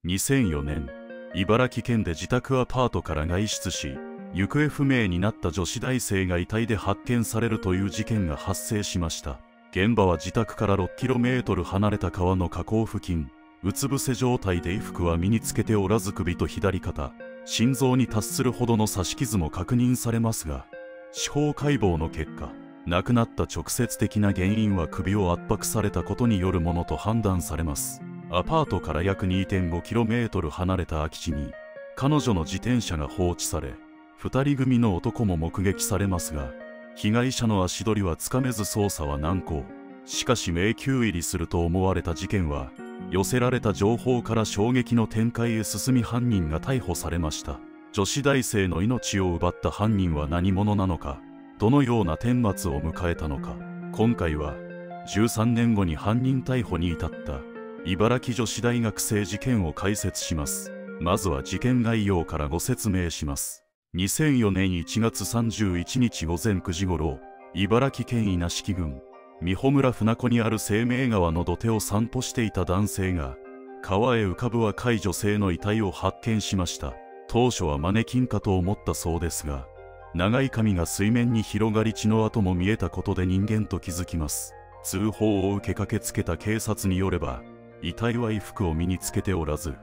2004年茨城県で自宅アパートから外出し行方不明になった女子大生が遺体で発見されるという事件が発生しました。現場は自宅から 6km 離れた川の河口付近。うつ伏せ状態で衣服は身につけておらず首と左肩。心臓に達するほどの刺し傷も確認されますが司法解剖の結果亡くなった直接的な原因は首を圧迫されたことによるものと判断されます。アパートから約 2.5km 離れた空き地に彼女の自転車が放置され2人組の男も目撃されますが被害者の足取りはつかめず捜査は難航。しかし迷宮入りすると思われた事件は寄せられた情報から衝撃の展開へ進み犯人が逮捕されました。女子大生の命を奪った犯人は何者なのかどのような顛末を迎えたのか。今回は13年後に犯人逮捕に至った茨城女子大学生事件を解説します。まずは事件概要からご説明します。2004年1月31日午前9時ごろ茨城県稲敷郡。美穂村船子にある生命川の土手を散歩していた男性が川へ浮かぶ若い女性の遺体を発見しました。当初はマネキンかと思ったそうですが長い髪が水面に広がり血の跡も見えたことで人間と気づきます。通報を受け駆けつけた警察によれば遺体は衣服を身につけておらず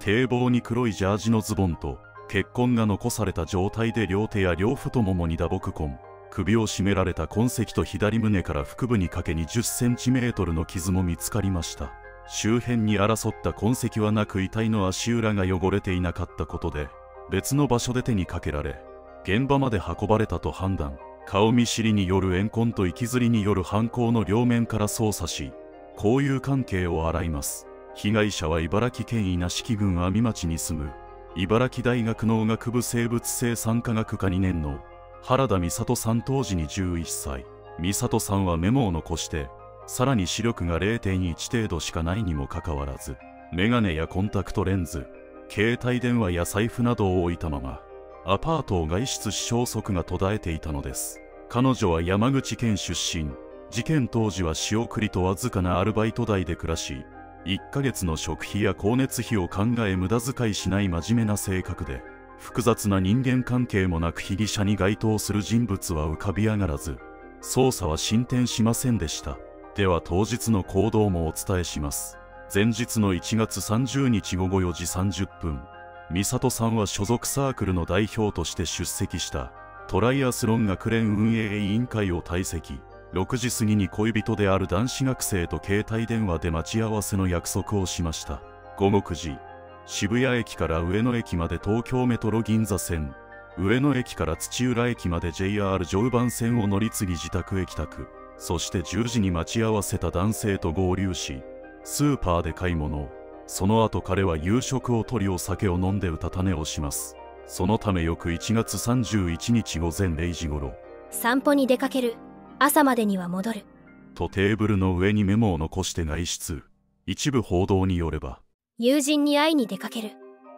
堤防に黒いジャージのズボンと血痕が残された状態で両手や両太ももに打撲痕首を絞められた痕跡と左胸から腹部にかけ 20cm の傷も見つかりました。周辺に争った痕跡はなく遺体の足裏が汚れていなかったことで別の場所で手にかけられ現場まで運ばれたと判断。顔見知りによる怨恨と息づりによる犯行の両面から捜査し交友関係を洗います。被害者は茨城県稲敷郡阿見町に住む茨城大学農学部生物生産科学科2年の原田美里さん当時に11歳。美里さんはメモを残してさらに視力が0.1程度しかないにもかかわらずメガネやコンタクトレンズ携帯電話や財布などを置いたままアパートを外出し消息が途絶えていたのです。彼女は山口県出身。事件当時は仕送りとわずかなアルバイト代で暮らし1ヶ月の食費や光熱費を考え無駄遣いしない真面目な性格で複雑な人間関係もなく被疑者に該当する人物は浮かび上がらず捜査は進展しませんでした。では当日の行動もお伝えします。前日の1月30日午後4時30分美里さんは所属サークルの代表として出席したトライアスロン学連運営委員会を退席。6時過ぎに恋人である男子学生と携帯電話で待ち合わせの約束をしました。午後9時渋谷駅から上野駅まで東京メトロ銀座線。上野駅から土浦駅まで JR 常磐線を乗り継ぎ自宅へ帰宅。そして10時に待ち合わせた男性と合流しスーパーで買い物。その後彼は夕食をとりお酒を飲んでうたた寝をします。そのため翌1月31日午前0時頃。散歩に出かける。朝までには戻る。とテーブルの上にメモを残して外出。一部報道によれば友人に会いに出かける。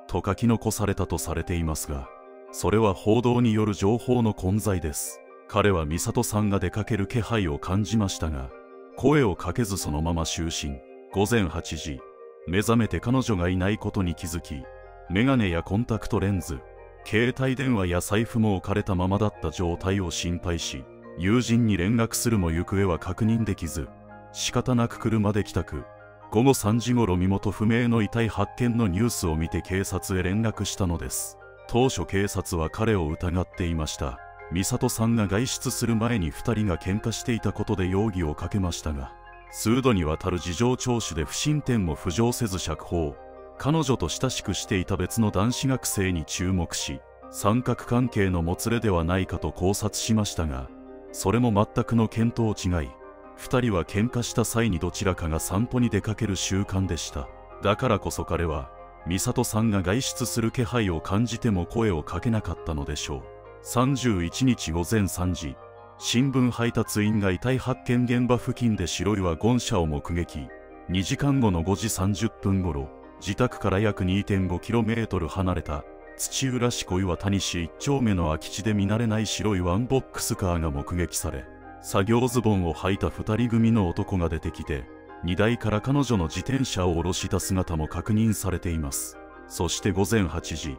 と書き残されたとされていますがそれは報道による情報の混在です。彼は美里さんが出かける気配を感じましたが声をかけずそのまま就寝。午前8時目覚めて彼女がいないことに気づきメガネやコンタクトレンズ携帯電話や財布も置かれたままだった状態を心配し友人に連絡するも行方は確認できず仕方なく車で帰宅。午後3時頃身元不明の遺体発見のニュースを見て警察へ連絡したのです。当初警察は彼を疑っていました。美里さんが外出する前に2人が喧嘩していたことで容疑をかけましたが数度にわたる事情聴取で不審点も浮上せず釈放。彼女と親しくしていた別の男子学生に注目し三角関係のもつれではないかと考察しましたがそれも全くの見当違い。2人は喧嘩した際にどちらかが散歩に出かける習慣でした。だからこそ彼は美里さんが外出する気配を感じても声をかけなかったのでしょう。31日午前3時新聞配達員が遺体発見現場付近で白いワゴン車を目撃。2時間後の5時30分頃自宅から約 2.5km 離れた土浦市小岩谷市1丁目の空き地で見慣れない白いワンボックスカーが目撃され作業ズボンを履いた2人組の男が出てきて荷台から彼女の自転車を下ろした姿も確認されています。そして午前8時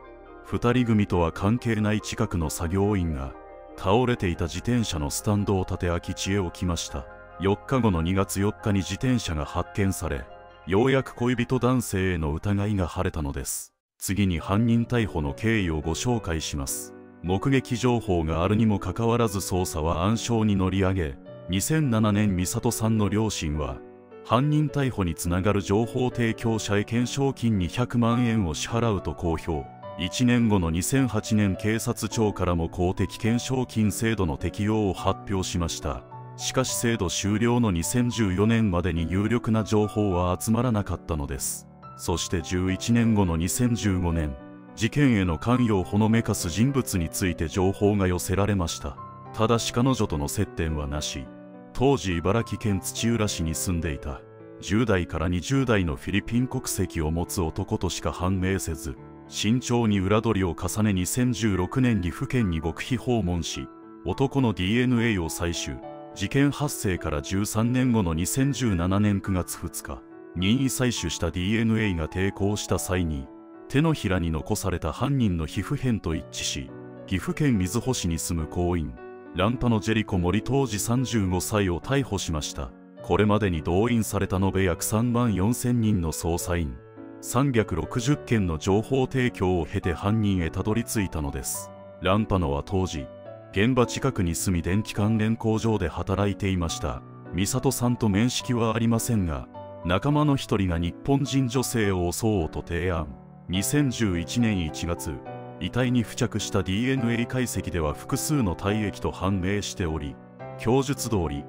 2人組とは関係ない近くの作業員が倒れていた自転車のスタンドを立て空き地へ置きました。4日後の2月4日に自転車が発見されようやく恋人男性への疑いが晴れたのです。次に犯人逮捕の経緯をご紹介します。目撃情報があるにもかかわらず捜査は暗礁に乗り上げ2007年美里さんの両親は犯人逮捕につながる情報提供者へ懸賞金200万円を支払うと公表。1年後の2008年警察庁からも公的懸賞金制度の適用を発表しました。しかし制度終了の2014年までに有力な情報は集まらなかったのです。そして11年後の2015年事件への関与をほのめかす人物について情報が寄せられました。ただし彼女との接点はなし。当時茨城県土浦市に住んでいた。10代から20代のフィリピン国籍を持つ男としか判明せず慎重に裏取りを重ね2016年岐阜県に極秘訪問し男の DNA を採取。事件発生から13年後の2017年9月2日任意採取した DNA が抵抗した際に手のひらに残された犯人の皮膚片と一致し岐阜県瑞穂市に住む行員ランパのジェリコ森当時35歳を逮捕しました。これまでに動員された延べ約3万4000人の捜査員。360件の情報提供を経て犯人へたどり着いたのです。ランパノは当時現場近くに住み電気関連工場で働いていました。美里さんと面識はありませんが仲間の一人が日本人女性を襲おうと提案。2011年1月遺体に付着した DNA 解析では複数の体液と判明しており供述通り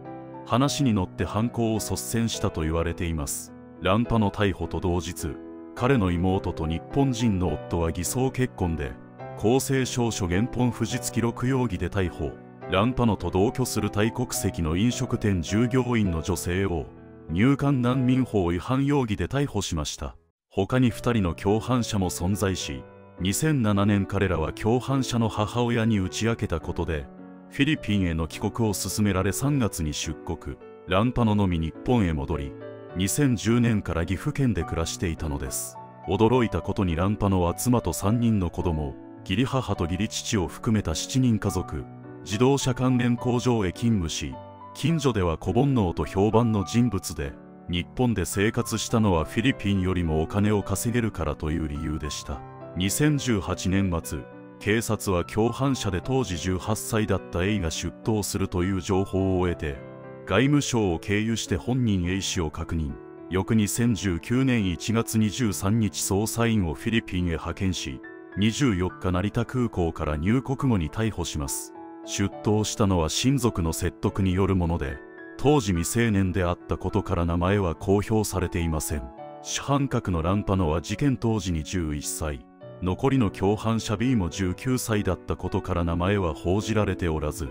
話に乗って犯行を率先したと言われています。ランパの逮捕と同日彼の妹と日本人の夫は偽装結婚で公正証書原本不実記録容疑で逮捕。ランパノと同居するタイ国籍の飲食店従業員の女性を入管難民法違反容疑で逮捕しました。他に2人の共犯者も存在し2007年彼らは共犯者の母親に打ち明けたことでフィリピンへの帰国を勧められ3月に出国。ランパノのみ日本へ戻り2010年から岐阜県で暮らしていたのです。驚いたことにランパノは妻と3人の子供義理母と義理父を含めた7人家族自動車関連工場へ勤務し近所では小煩悩と評判の人物で日本で生活したのはフィリピンよりもお金を稼げるからという理由でした。2018年末警察は共犯者で当時18歳だった A が出頭するという情報を得て外務省を経由して本人 A 氏を確認。翌2019年1月23日捜査員をフィリピンへ派遣し24日成田空港から入国後に逮捕します。出頭したのは親族の説得によるもので当時未成年であったことから名前は公表されていません。主犯格のランパノは事件当時に11歳。残りの共犯者 B も19歳だったことから名前は報じられておらず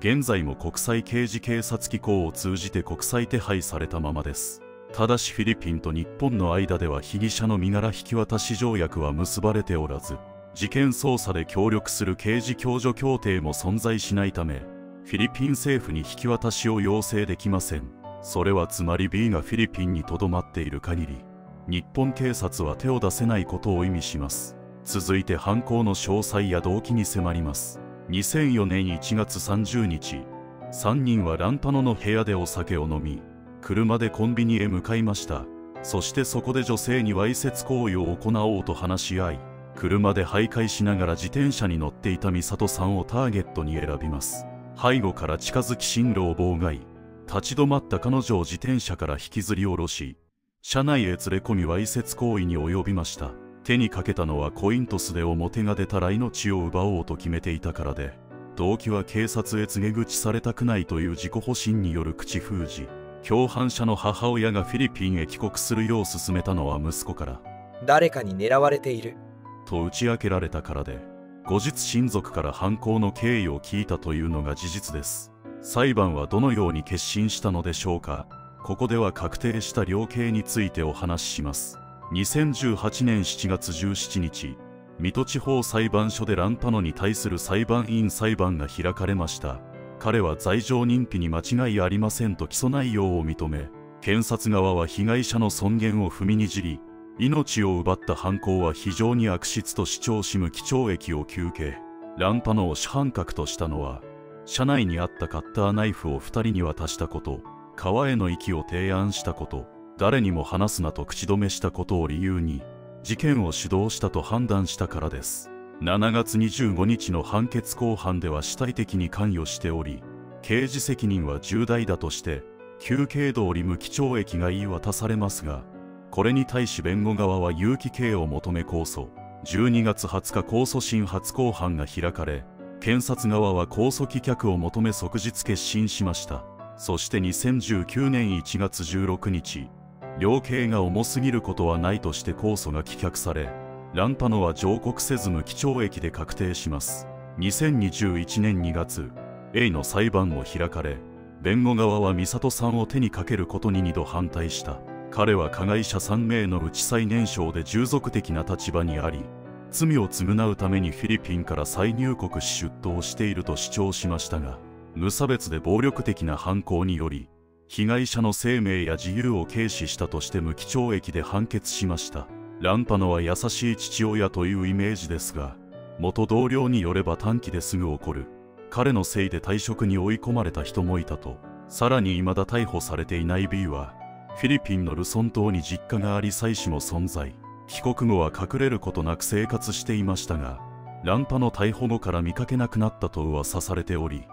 現在も国際刑事警察機構を通じて国際手配されたままです。ただしフィリピンと日本の間では被疑者の身柄引き渡し条約は結ばれておらず事件捜査で協力する刑事共助協定も存在しないためフィリピン政府に引き渡しを要請できません。それはつまり B がフィリピンにとどまっている限り日本警察は手を出せないことを意味します。続いて犯行の詳細や動機に迫ります。2004年1月30日3人はランパノの部屋でお酒を飲み車でコンビニへ向かいました。そしてそこで女性にわいせつ行為を行おうと話し合い車で徘徊しながら自転車に乗っていた美里さんをターゲットに選びます。背後から近づき進路を妨害立ち止まった彼女を自転車から引きずり下ろし車内へ連れ込みわいせつ行為に及びました。手にかけたのはコイントスで表が出たら命を奪おうと決めていたからで動機は警察へ告げ口されたくないという自己保身による口封じ。共犯者の母親がフィリピンへ帰国するよう勧めたのは息子から。誰かに狙われている。と打ち明けられたからで後日親族から犯行の経緯を聞いたというのが事実です。裁判はどのように決心したのでしょうか。ここでは確定した量刑についてお話しします。2018年7月17日水戸地方裁判所でランパノに対する裁判員裁判が開かれました。彼は罪状認否に間違いありませんと起訴内容を認め検察側は被害者の尊厳を踏みにじり命を奪った犯行は非常に悪質と主張し無期懲役を求刑ランパノを主犯格としたのは車内にあったカッターナイフを2人に渡したこと川への息を提案したこと誰にも話すなと口止めしたことを理由に事件を主導したと判断したからです。7月25日の判決公判では主体的に関与しており刑事責任は重大だとして休刑通り無期懲役が言い渡されますがこれに対し弁護側は有期刑を求め控訴。12月20日控訴審初公判が開かれ検察側は控訴棄却を求め即日結審しました。そして2019年1月16日量刑が重すぎることはないとして控訴が棄却されランパノは上告せず無期懲役で確定します。2021年2月 A の裁判も開かれ弁護側は美里さんを手にかけることに2度反対した。彼は加害者3名のうち最年少で従属的な立場にあり罪を償うためにフィリピンから再入国し出頭していると主張しましたが無差別で暴力的な犯行により被害者の生命や自由を軽視したとして無期懲役で判決しました。ランパノは優しい父親というイメージですが元同僚によれば短期ですぐ起こる。彼のせいで退職に追い込まれた人もいたとさらに未だ逮捕されていない B はフィリピンのルソン島に実家があり妻子も存在。帰国後は隠れることなく生活していましたがランパの逮捕後から見かけなくなったと噂されており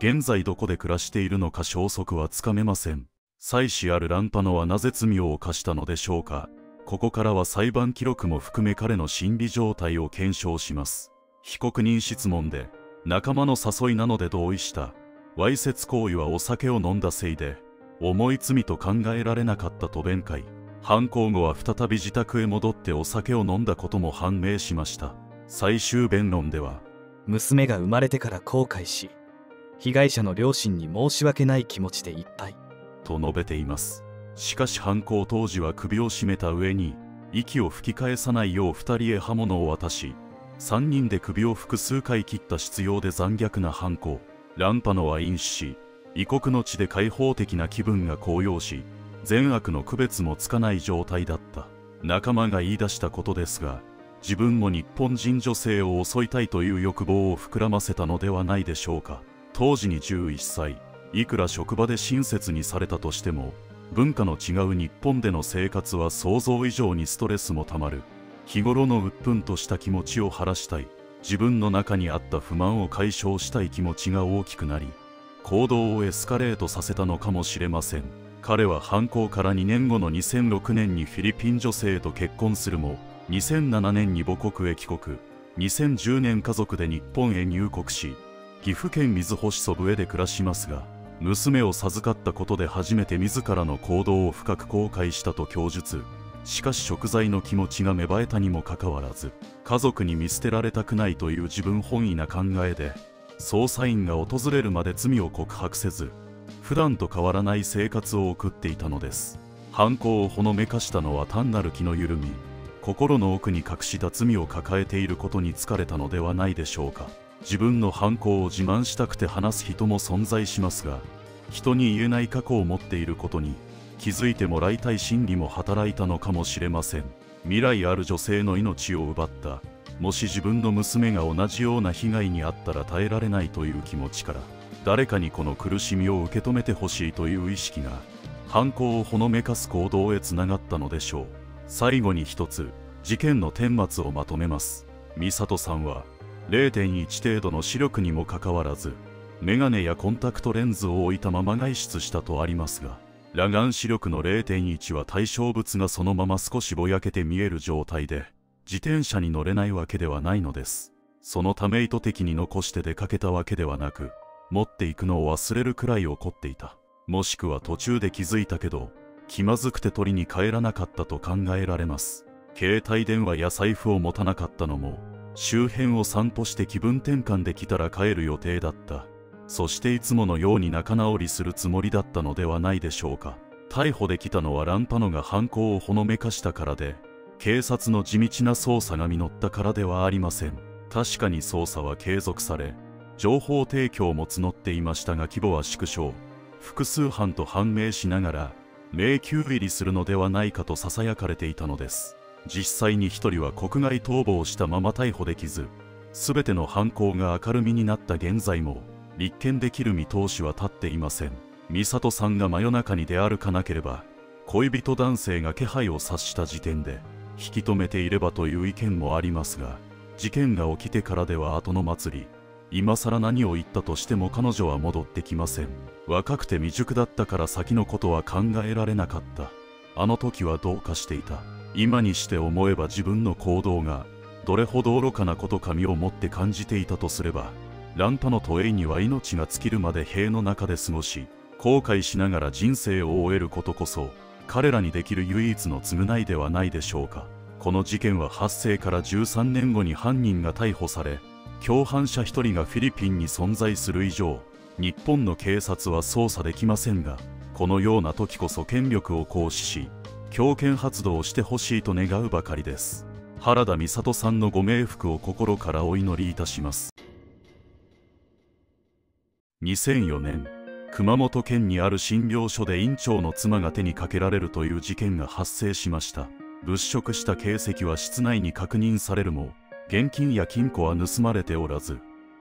現在どこで暮らしているのか消息はつかめません。妻子あるランパノはなぜ罪を犯したのでしょうか。ここからは裁判記録も含め彼の心理状態を検証します。被告人質問で仲間の誘いなので同意した。わいせつ行為はお酒を飲んだせいで重い罪と考えられなかったと弁解犯行後は再び自宅へ戻ってお酒を飲んだことも判明しました。最終弁論では娘が生まれてから後悔し被害者の両親に申し訳ない気持ちでいっぱい。と述べています。しかし犯行当時は首を絞めた上に息を吹き返さないよう2人へ刃物を渡し3人で首を複数回切った執拗で残虐な犯行ランパノは飲酒し異国の地で開放的な気分が高揚し善悪の区別もつかない状態だった。仲間が言い出したことですが自分も日本人女性を襲いたいという欲望を膨らませたのではないでしょうか。当時に11歳いくら職場で親切にされたとしても文化の違う日本での生活は想像以上にストレスもたまる。日頃の鬱憤とした気持ちを晴らしたい。自分の中にあった不満を解消したい気持ちが大きくなり行動をエスカレートさせたのかもしれません。彼は犯行から2年後の2006年にフィリピン女性と結婚するも2007年に母国へ帰国。2010年家族で日本へ入国し岐阜県瑞穂市祖父江で暮らしますが娘を授かったことで初めて自らの行動を深く後悔したと供述。しかし食材の気持ちが芽生えたにもかかわらず家族に見捨てられたくないという自分本位な考えで捜査員が訪れるまで罪を告白せず普段と変わらない生活を送っていたのです。犯行をほのめかしたのは単なる気の緩み心の奥に隠した罪を抱えていることに疲れたのではないでしょうか。自分の犯行を自慢したくて話す人も存在しますが人に言えない過去を持っていることに気づいてもらいたい心理も働いたのかもしれません。未来ある女性の命を奪った。もし自分の娘が同じような被害に遭ったら耐えられないという気持ちから誰かにこの苦しみを受け止めてほしいという意識が犯行をほのめかす行動へつながったのでしょう。最後に一つ事件の顛末をまとめます。美里さんは0.1程度の視力にもかかわらずメガネやコンタクトレンズを置いたまま外出したとありますが裸眼視力の0.1は対象物がそのまま少しぼやけて見える状態で自転車に乗れないわけではないのです。そのため意図的に残して出かけたわけではなく持っていくのを忘れるくらい怒っていた。もしくは途中で気づいたけど気まずくて取りに帰らなかったと考えられます。携帯電話や財布を持たなかったのも周辺を散歩して気分転換できたら帰る予定だった。そしていつものように仲直りするつもりだったのではないでしょうか。逮捕できたのはランパノが犯行をほのめかしたからで警察の地道な捜査が実ったからではありません。確かに捜査は継続され情報提供も募っていましたが規模は縮小。複数犯と判明しながら迷宮入りするのではないかとささやかれていたのです。実際に一人は国外逃亡したまま逮捕できず全ての犯行が明るみになった現在も立件できる見通しは立っていません。美里さんが真夜中に出歩かなければ恋人男性が気配を察した時点で引き止めていればという意見もありますが事件が起きてからでは後の祭り今更何を言ったとしても彼女は戻ってきません。若くて未熟だったから先のことは考えられなかった。あの時はどうかしていた。今にして思えば自分の行動がどれほど愚かなことか身をもって感じていたとすればランパの都営には命が尽きるまで塀の中で過ごし後悔しながら人生を終えることこそ彼らにできる唯一の償いではないでしょうか。この事件は発生から13年後に犯人が逮捕され共犯者1人がフィリピンに存在する以上日本の警察は捜査できませんがこのような時こそ権力を行使し強権発動をしてほしいと願うばかりです。原田美里さんのご冥福を心からお祈りいたします。2004年熊本県にある診療所で院長の妻が手にかけられるという事件が発生しました。物色した形跡は室内に確認されるも現金や金庫は盗まれておらず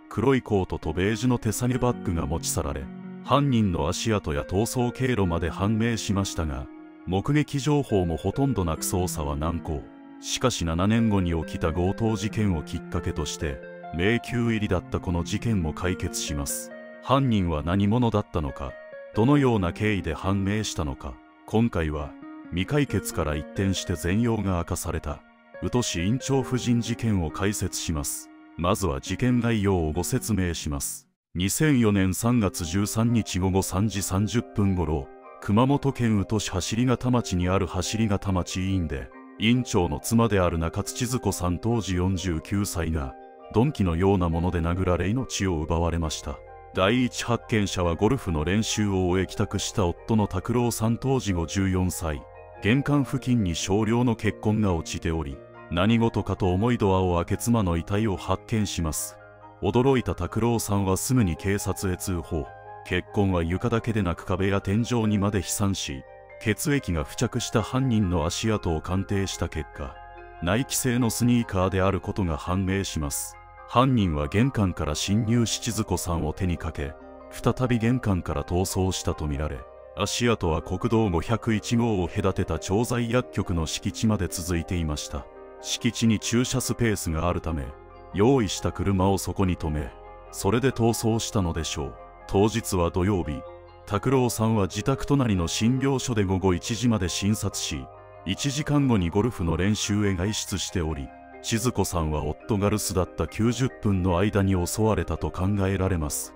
黒いコートとベージュの手提げバッグが持ち去られ犯人の足跡や逃走経路まで判明しましたが目撃情報もほとんどなく捜査は難航。しかし7年後に起きた強盗事件をきっかけとして迷宮入りだったこの事件も解決します。犯人は何者だったのかどのような経緯で判明したのか今回は未解決から一転して全容が明かされた宇都市院長夫人事件を解説します。まずは事件概要をご説明します。2004年3月13日午後3時30分頃熊本県宇都市走方町にある走方町委員で院長の妻である中津千鶴子さん当時49歳が鈍器のようなもので殴られ命を奪われました。第一発見者はゴルフの練習を終え帰宅した夫の拓郎さん当時54歳。玄関付近に少量の血痕が落ちており何事かと思いドアを開け妻の遺体を発見します。驚いた拓郎さんはすぐに警察へ通報。血痕は床だけでなく壁や天井にまで飛散し血液が付着した犯人の足跡を鑑定した結果ナイキ製のスニーカーであることが判明します。犯人は玄関から侵入し千鶴子さんを手にかけ再び玄関から逃走したとみられ足跡は国道501号を隔てた調剤薬局の敷地まで続いていました。敷地に駐車スペースがあるため用意した車をそこに止めそれで逃走したのでしょう。当日は土曜日拓郎さんは自宅隣の診療所で午後1時まで診察し1時間後にゴルフの練習へ外出しており千鶴子さんは夫が留守だった90分の間に襲われたと考えられます。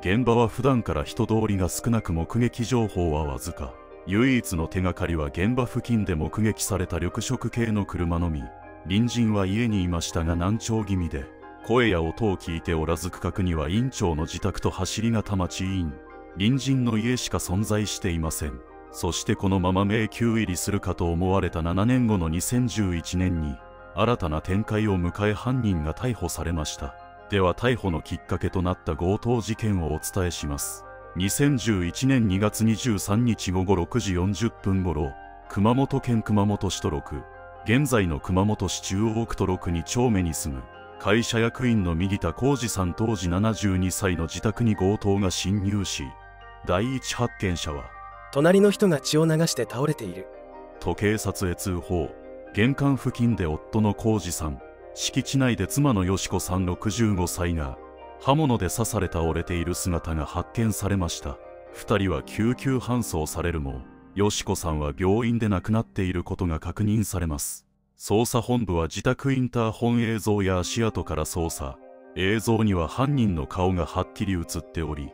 現場は普段から人通りが少なく目撃情報はわずか唯一の手がかりは現場付近で目撃された緑色系の車のみ。隣人は家にいましたが難聴気味で声や音を聞いておらず区画には院長の自宅と走り方町院隣人の家しか存在していません。そしてこのまま迷宮入りするかと思われた7年後の2011年に新たな展開を迎え犯人が逮捕されました。では逮捕のきっかけとなった強盗事件をお伝えします。2011年2月23日午後6時40分頃熊本県熊本市と6現在の熊本市中央区と6に丁目に住む。会社役員の右田浩二さん当時72歳の自宅に強盗が侵入し第一発見者は隣の人が血を流して倒れている。と警察へ通報玄関付近で夫の浩二さん敷地内で妻のよし子さん65歳が刃物で刺され倒れている姿が発見されました。2人は救急搬送されるもよし子さんは病院で亡くなっていることが確認されます。捜査本部は自宅インターホン映像や足跡から捜査。映像には犯人の顔がはっきり映っており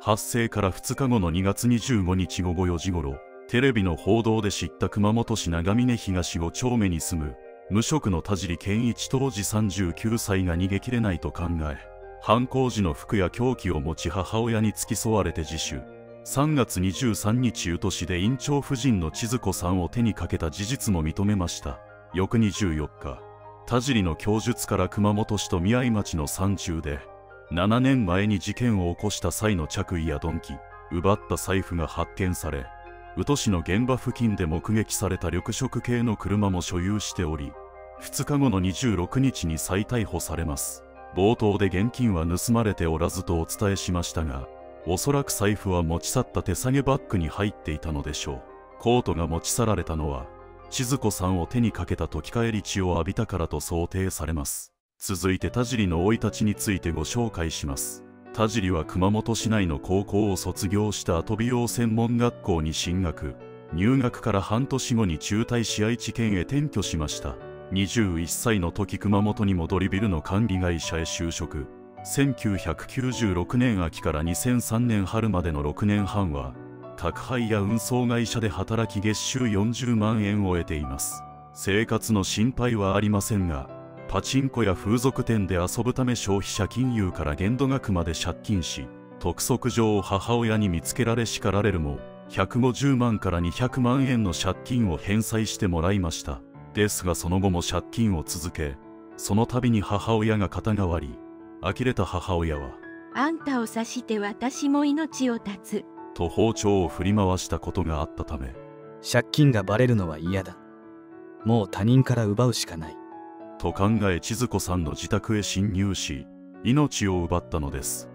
発生から2日後の2月25日午後4時頃テレビの報道で知った熊本市長峰東5丁目に住む無職の田尻健一当時39歳が逃げきれないと考え犯行時の服や凶器を持ち母親に付き添われて自首。3月23日宇土市で院長夫人の千鶴子さんを手にかけた事実も認めました。翌24日田尻の供述から熊本市と宮井町の山中で7年前に事件を起こした際の着衣や鈍器奪った財布が発見され宇土市の現場付近で目撃された緑色系の車も所有しており2日後の26日に再逮捕されます。冒頭で現金は盗まれておらずとお伝えしましたがおそらく財布は持ち去った手提げバッグに入っていたのでしょう。コートが持ち去られたのは千鶴子さんを手にかけた時帰り血を浴びたからと想定されます。続いて田尻の生い立ちについてご紹介します。田尻は熊本市内の高校を卒業した後美容専門学校に進学。入学から半年後に中退し愛知県へ転居しました。21歳の時熊本に戻りビルの管理会社へ就職。1996年秋から2003年春までの6年半は宅配や運送会社で働き月収40万円を得ています。生活の心配はありませんがパチンコや風俗店で遊ぶため消費者金融から限度額まで借金し督促状を母親に見つけられ叱られるも150万から200万円の借金を返済してもらいました。ですがその後も借金を続けその度に母親が肩代わり。呆れた母親はあんたを刺して私も命を絶つ。と包丁を振り回したことがあったため借金がバレるのは嫌だ。もう他人から奪うしかないと考え千鶴子さんの自宅へ侵入し命を奪ったのです。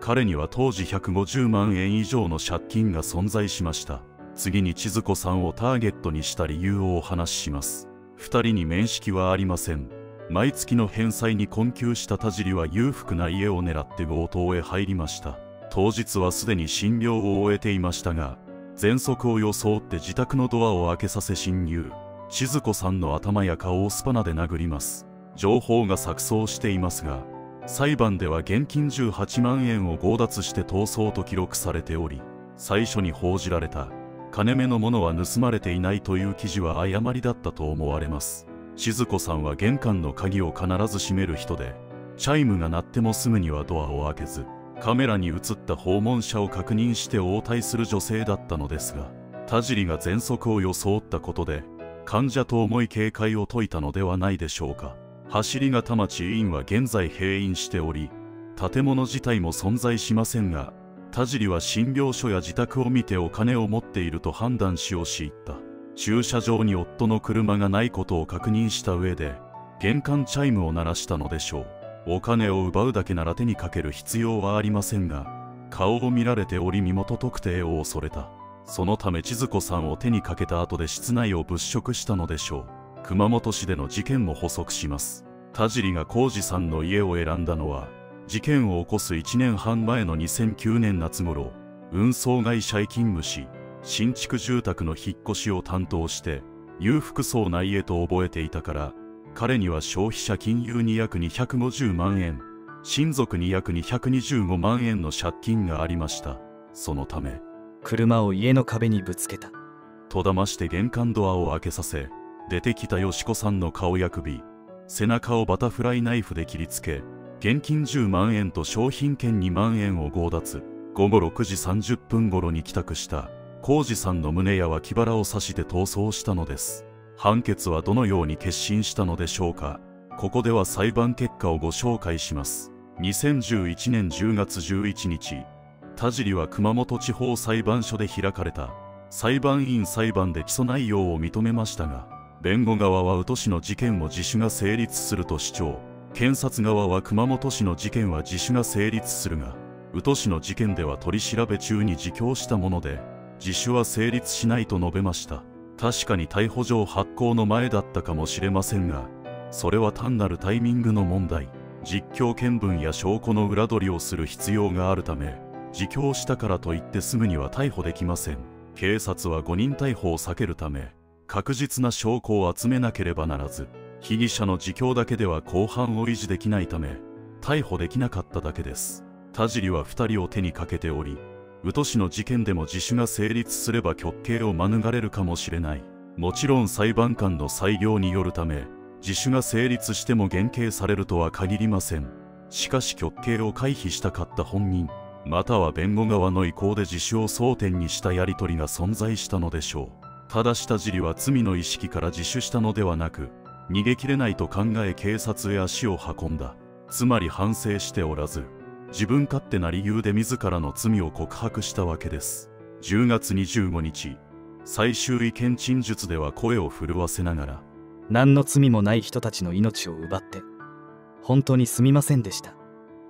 彼には当時150万円以上の借金が存在しました。次に千鶴子さんをターゲットにした理由をお話しします。2人に面識はありません。毎月の返済に困窮した田尻は裕福な家を狙って強盗へ入りました。当日はすでに診療を終えていましたが喘息を装って自宅のドアを開けさせ侵入。千鶴子さんの頭や顔をスパナで殴ります。情報が錯綜していますが裁判では現金18万円を強奪して逃走と記録されており最初に報じられた金目のものは盗まれていないという記事は誤りだったと思われます。千鶴子さんは玄関の鍵を必ず閉める人でチャイムが鳴ってもすぐにはドアを開けずカメラに映った訪問者を確認して応対する女性だったのですが田尻が喘息を装ったことで患者と思い警戒を解いたのではないでしょうか。走り型町医院は現在閉院しており建物自体も存在しませんが田尻は診療所や自宅を見てお金を持っていると判断し押し入った。駐車場に夫の車がないことを確認した上で玄関チャイムを鳴らしたのでしょう。お金を奪うだけなら手にかける必要はありませんが顔を見られており身元特定を恐れた。そのため千鶴子さんを手にかけた後で室内を物色したのでしょう。熊本市での事件も補足します。田尻が浩二さんの家を選んだのは事件を起こす1年半前の2009年夏頃運送会社へ勤務し新築住宅の引っ越しを担当して裕福そうな家と覚えていたから彼には消費者金融に約250万円親族に約225万円の借金がありました。そのため車を家の壁にぶつけた。とだまして玄関ドアを開けさせ出てきたよしこさんの顔や首背中をバタフライナイフで切りつけ現金10万円と商品券2万円を強奪。午後6時30分頃に帰宅した浩二さんの胸や脇腹を刺して逃走したのです。判決はどのように決心したのでしょうか。ここでは裁判結果をご紹介します。2011年10月11日田尻は熊本地方裁判所で開かれた。裁判員裁判で起訴内容を認めましたが弁護側は宇土市の事件を自首が成立すると主張。検察側は熊本市の事件は自首が成立するが宇土市の事件では取り調べ中に自供したもので自首は成立しないと述べました。確かに逮捕状発行の前だったかもしれませんがそれは単なるタイミングの問題。実況見分や証拠の裏取りをする必要があるため自供したからといってすぐには逮捕できません。警察は誤認逮捕を避けるため確実な証拠を集めなければならず被疑者の自供だけでは公判を維持できないため逮捕できなかっただけです。田尻は2人を手にかけており宇土市の事件でも自首が成立すれば極刑を免れるかもしれない。もちろん裁判官の裁量によるため自首が成立しても減刑されるとは限りません。しかし極刑を回避したかった本人。または弁護側の意向で自首を争点にしたやり取りが存在したのでしょう。ただし田尻は罪の意識から自首したのではなく逃げきれないと考え警察へ足を運んだ。つまり反省しておらず自分勝手な理由で自らの罪を告白したわけです。10月25日最終意見陳述では声を震わせながら何の罪もない人たちの命を奪って本当にすみませんでした。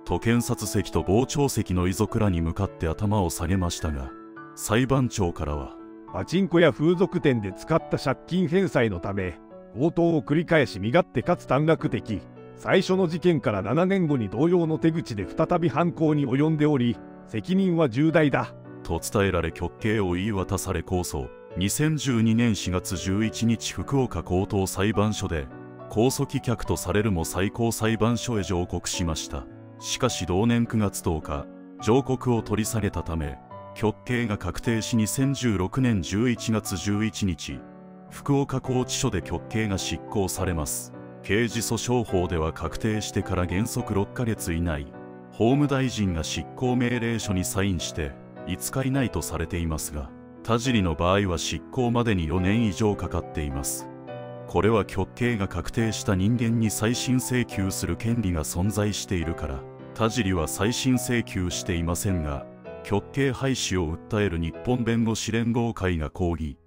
都検察席と傍聴席の遺族らに向かって頭を下げましたが裁判長からはパチンコや風俗店で使った借金返済のため強盗を繰り返し身勝手かつ短絡的。最初の事件から7年後に同様の手口で再び犯行に及んでおり責任は重大だ。と伝えられ極刑を言い渡され控訴。2012年4月11日福岡高等裁判所で控訴棄却とされるも最高裁判所へ上告しましたしかし同年9月10日上告を取り下げたため極刑が確定し2016年11月11日福岡拘置所で極刑が執行されます。刑事訴訟法では確定してから原則6ヶ月以内法務大臣が執行命令書にサインして5日以内とされていますが田尻の場合は執行までに4年以上かかっています。これは極刑が確定した人間に再審請求する権利が存在しているから田尻は再審請求していませんが極刑廃止を訴える日本弁護士連合会が抗議。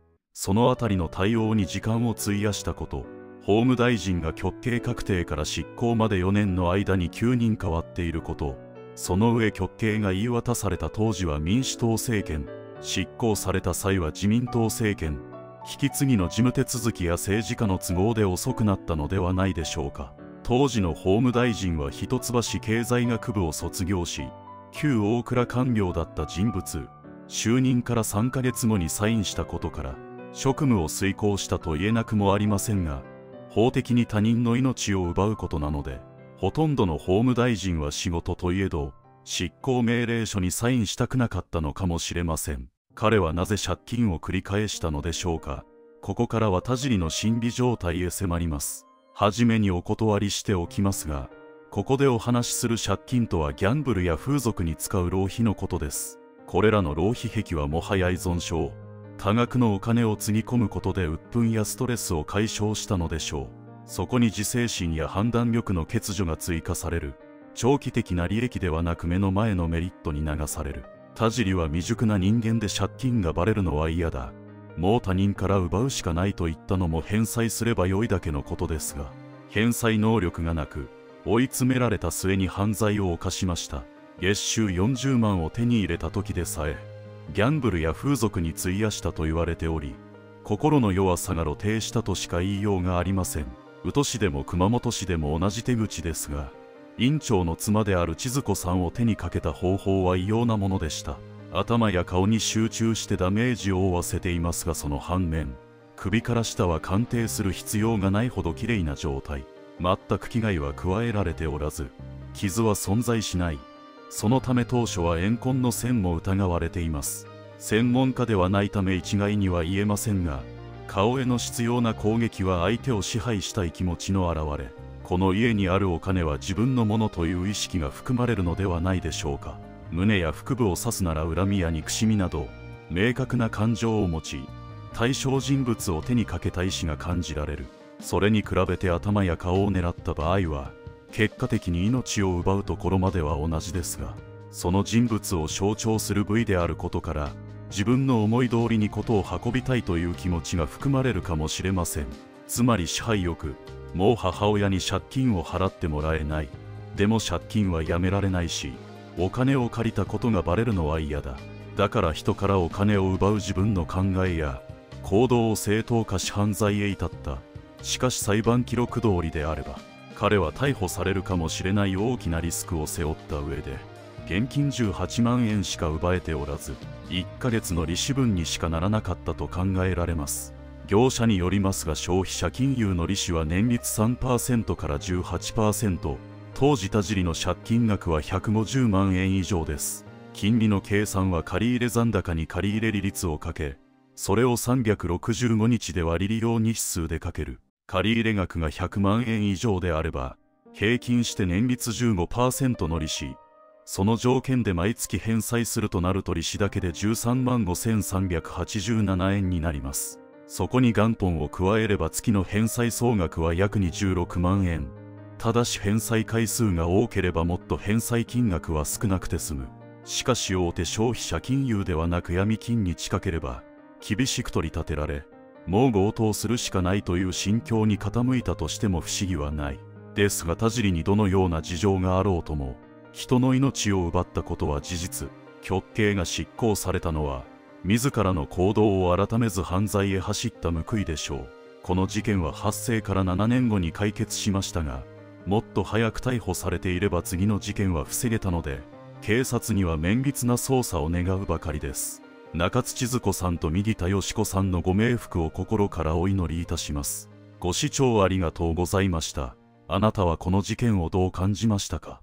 そのあたりの対応に時間を費やしたこと法務大臣が極刑確定から執行まで4年の間に9人変わっていることその上極刑が言い渡された当時は民主党政権執行された際は自民党政権引き継ぎの事務手続きや政治家の都合で遅くなったのではないでしょうか。当時の法務大臣は一橋経済学部を卒業し旧大蔵官僚だった人物。就任から3ヶ月後にサインしたことから職務を遂行したと言えなくもありませんが法的に他人の命を奪うことなのでほとんどの法務大臣は仕事といえど執行命令書にサインしたくなかったのかもしれません。彼はなぜ借金を繰り返したのでしょうか。ここからは田尻の心理状態へ迫ります。はじめにお断りしておきますがここでお話しする借金とはギャンブルや風俗に使う浪費のことです。これらの浪費癖はもはや依存症。多額のお金をつぎ込むことで鬱憤やストレスを解消したのでしょう。そこに自制心や判断力の欠如が追加される。長期的な利益ではなく目の前のメリットに流される。田尻は未熟な人間で借金がバレるのは嫌だ。もう他人から奪うしかないと言ったのも返済すればよいだけのことですが返済能力がなく追い詰められた末に犯罪を犯しました。月収40万を手に入れた時でさえギャンブルや風俗に費やしたと言われており心の弱さが露呈したとしか言いようがありません。宇土市でも熊本市でも同じ手口ですが院長の妻である千鶴子さんを手にかけた方法は異様なものでした。頭や顔に集中してダメージを負わせていますがその反面首から下は鑑定する必要がないほど綺麗な状態。全く危害は加えられておらず傷は存在しない。そのため当初は怨恨の線も疑われています。専門家ではないため一概には言えませんが顔への執拗な攻撃は相手を支配したい気持ちの表れ。この家にあるお金は自分のものという意識が含まれるのではないでしょうか。胸や腹部を刺すなら恨みや憎しみなど明確な感情を持ち対象人物を手にかけた意志が感じられる。それに比べて頭や顔を狙った場合は結果的に命を奪うところまでは同じですがその人物を象徴する部位であることから自分の思い通りにことを運びたいという気持ちが含まれるかもしれません。つまり支配欲もう母親に借金を払ってもらえない。でも借金はやめられないしお金を借りたことがバレるのは嫌だ。だから人からお金を奪う自分の考えや行動を正当化し犯罪へ至った。しかし裁判記録通りであれば彼は逮捕されるかもしれない大きなリスクを背負った上で現金18万円しか奪えておらず1ヶ月の利子分にしかならなかったと考えられます。業者によりますが消費者金融の利子は年率3%から18%当時田尻の借金額は150万円以上です。金利の計算は借入残高に借入利率をかけそれを365日で割り利用日数でかける。借入額が100万円以上であれば平均して年率15%の利子その条件で毎月返済するとなると利子だけで13万5387円になります。そこに元本を加えれば月の返済総額は約26万円。ただし返済回数が多ければもっと返済金額は少なくて済む。しかし大手消費者金融ではなく闇金に近ければ厳しく取り立てられもう強盗するしかないという心境に傾いたとしても不思議はない。ですが田尻にどのような事情があろうとも人の命を奪ったことは事実。極刑が執行されたのは自らの行動を改めず犯罪へ走った報いでしょう。この事件は発生から7年後に解決しましたがもっと早く逮捕されていれば次の事件は防げたので警察には綿密な捜査を願うばかりです。中津千鶴子さんと右田よし子さんのご冥福を心からお祈りいたします。ご視聴ありがとうございました。あなたはこの事件をどう感じましたか？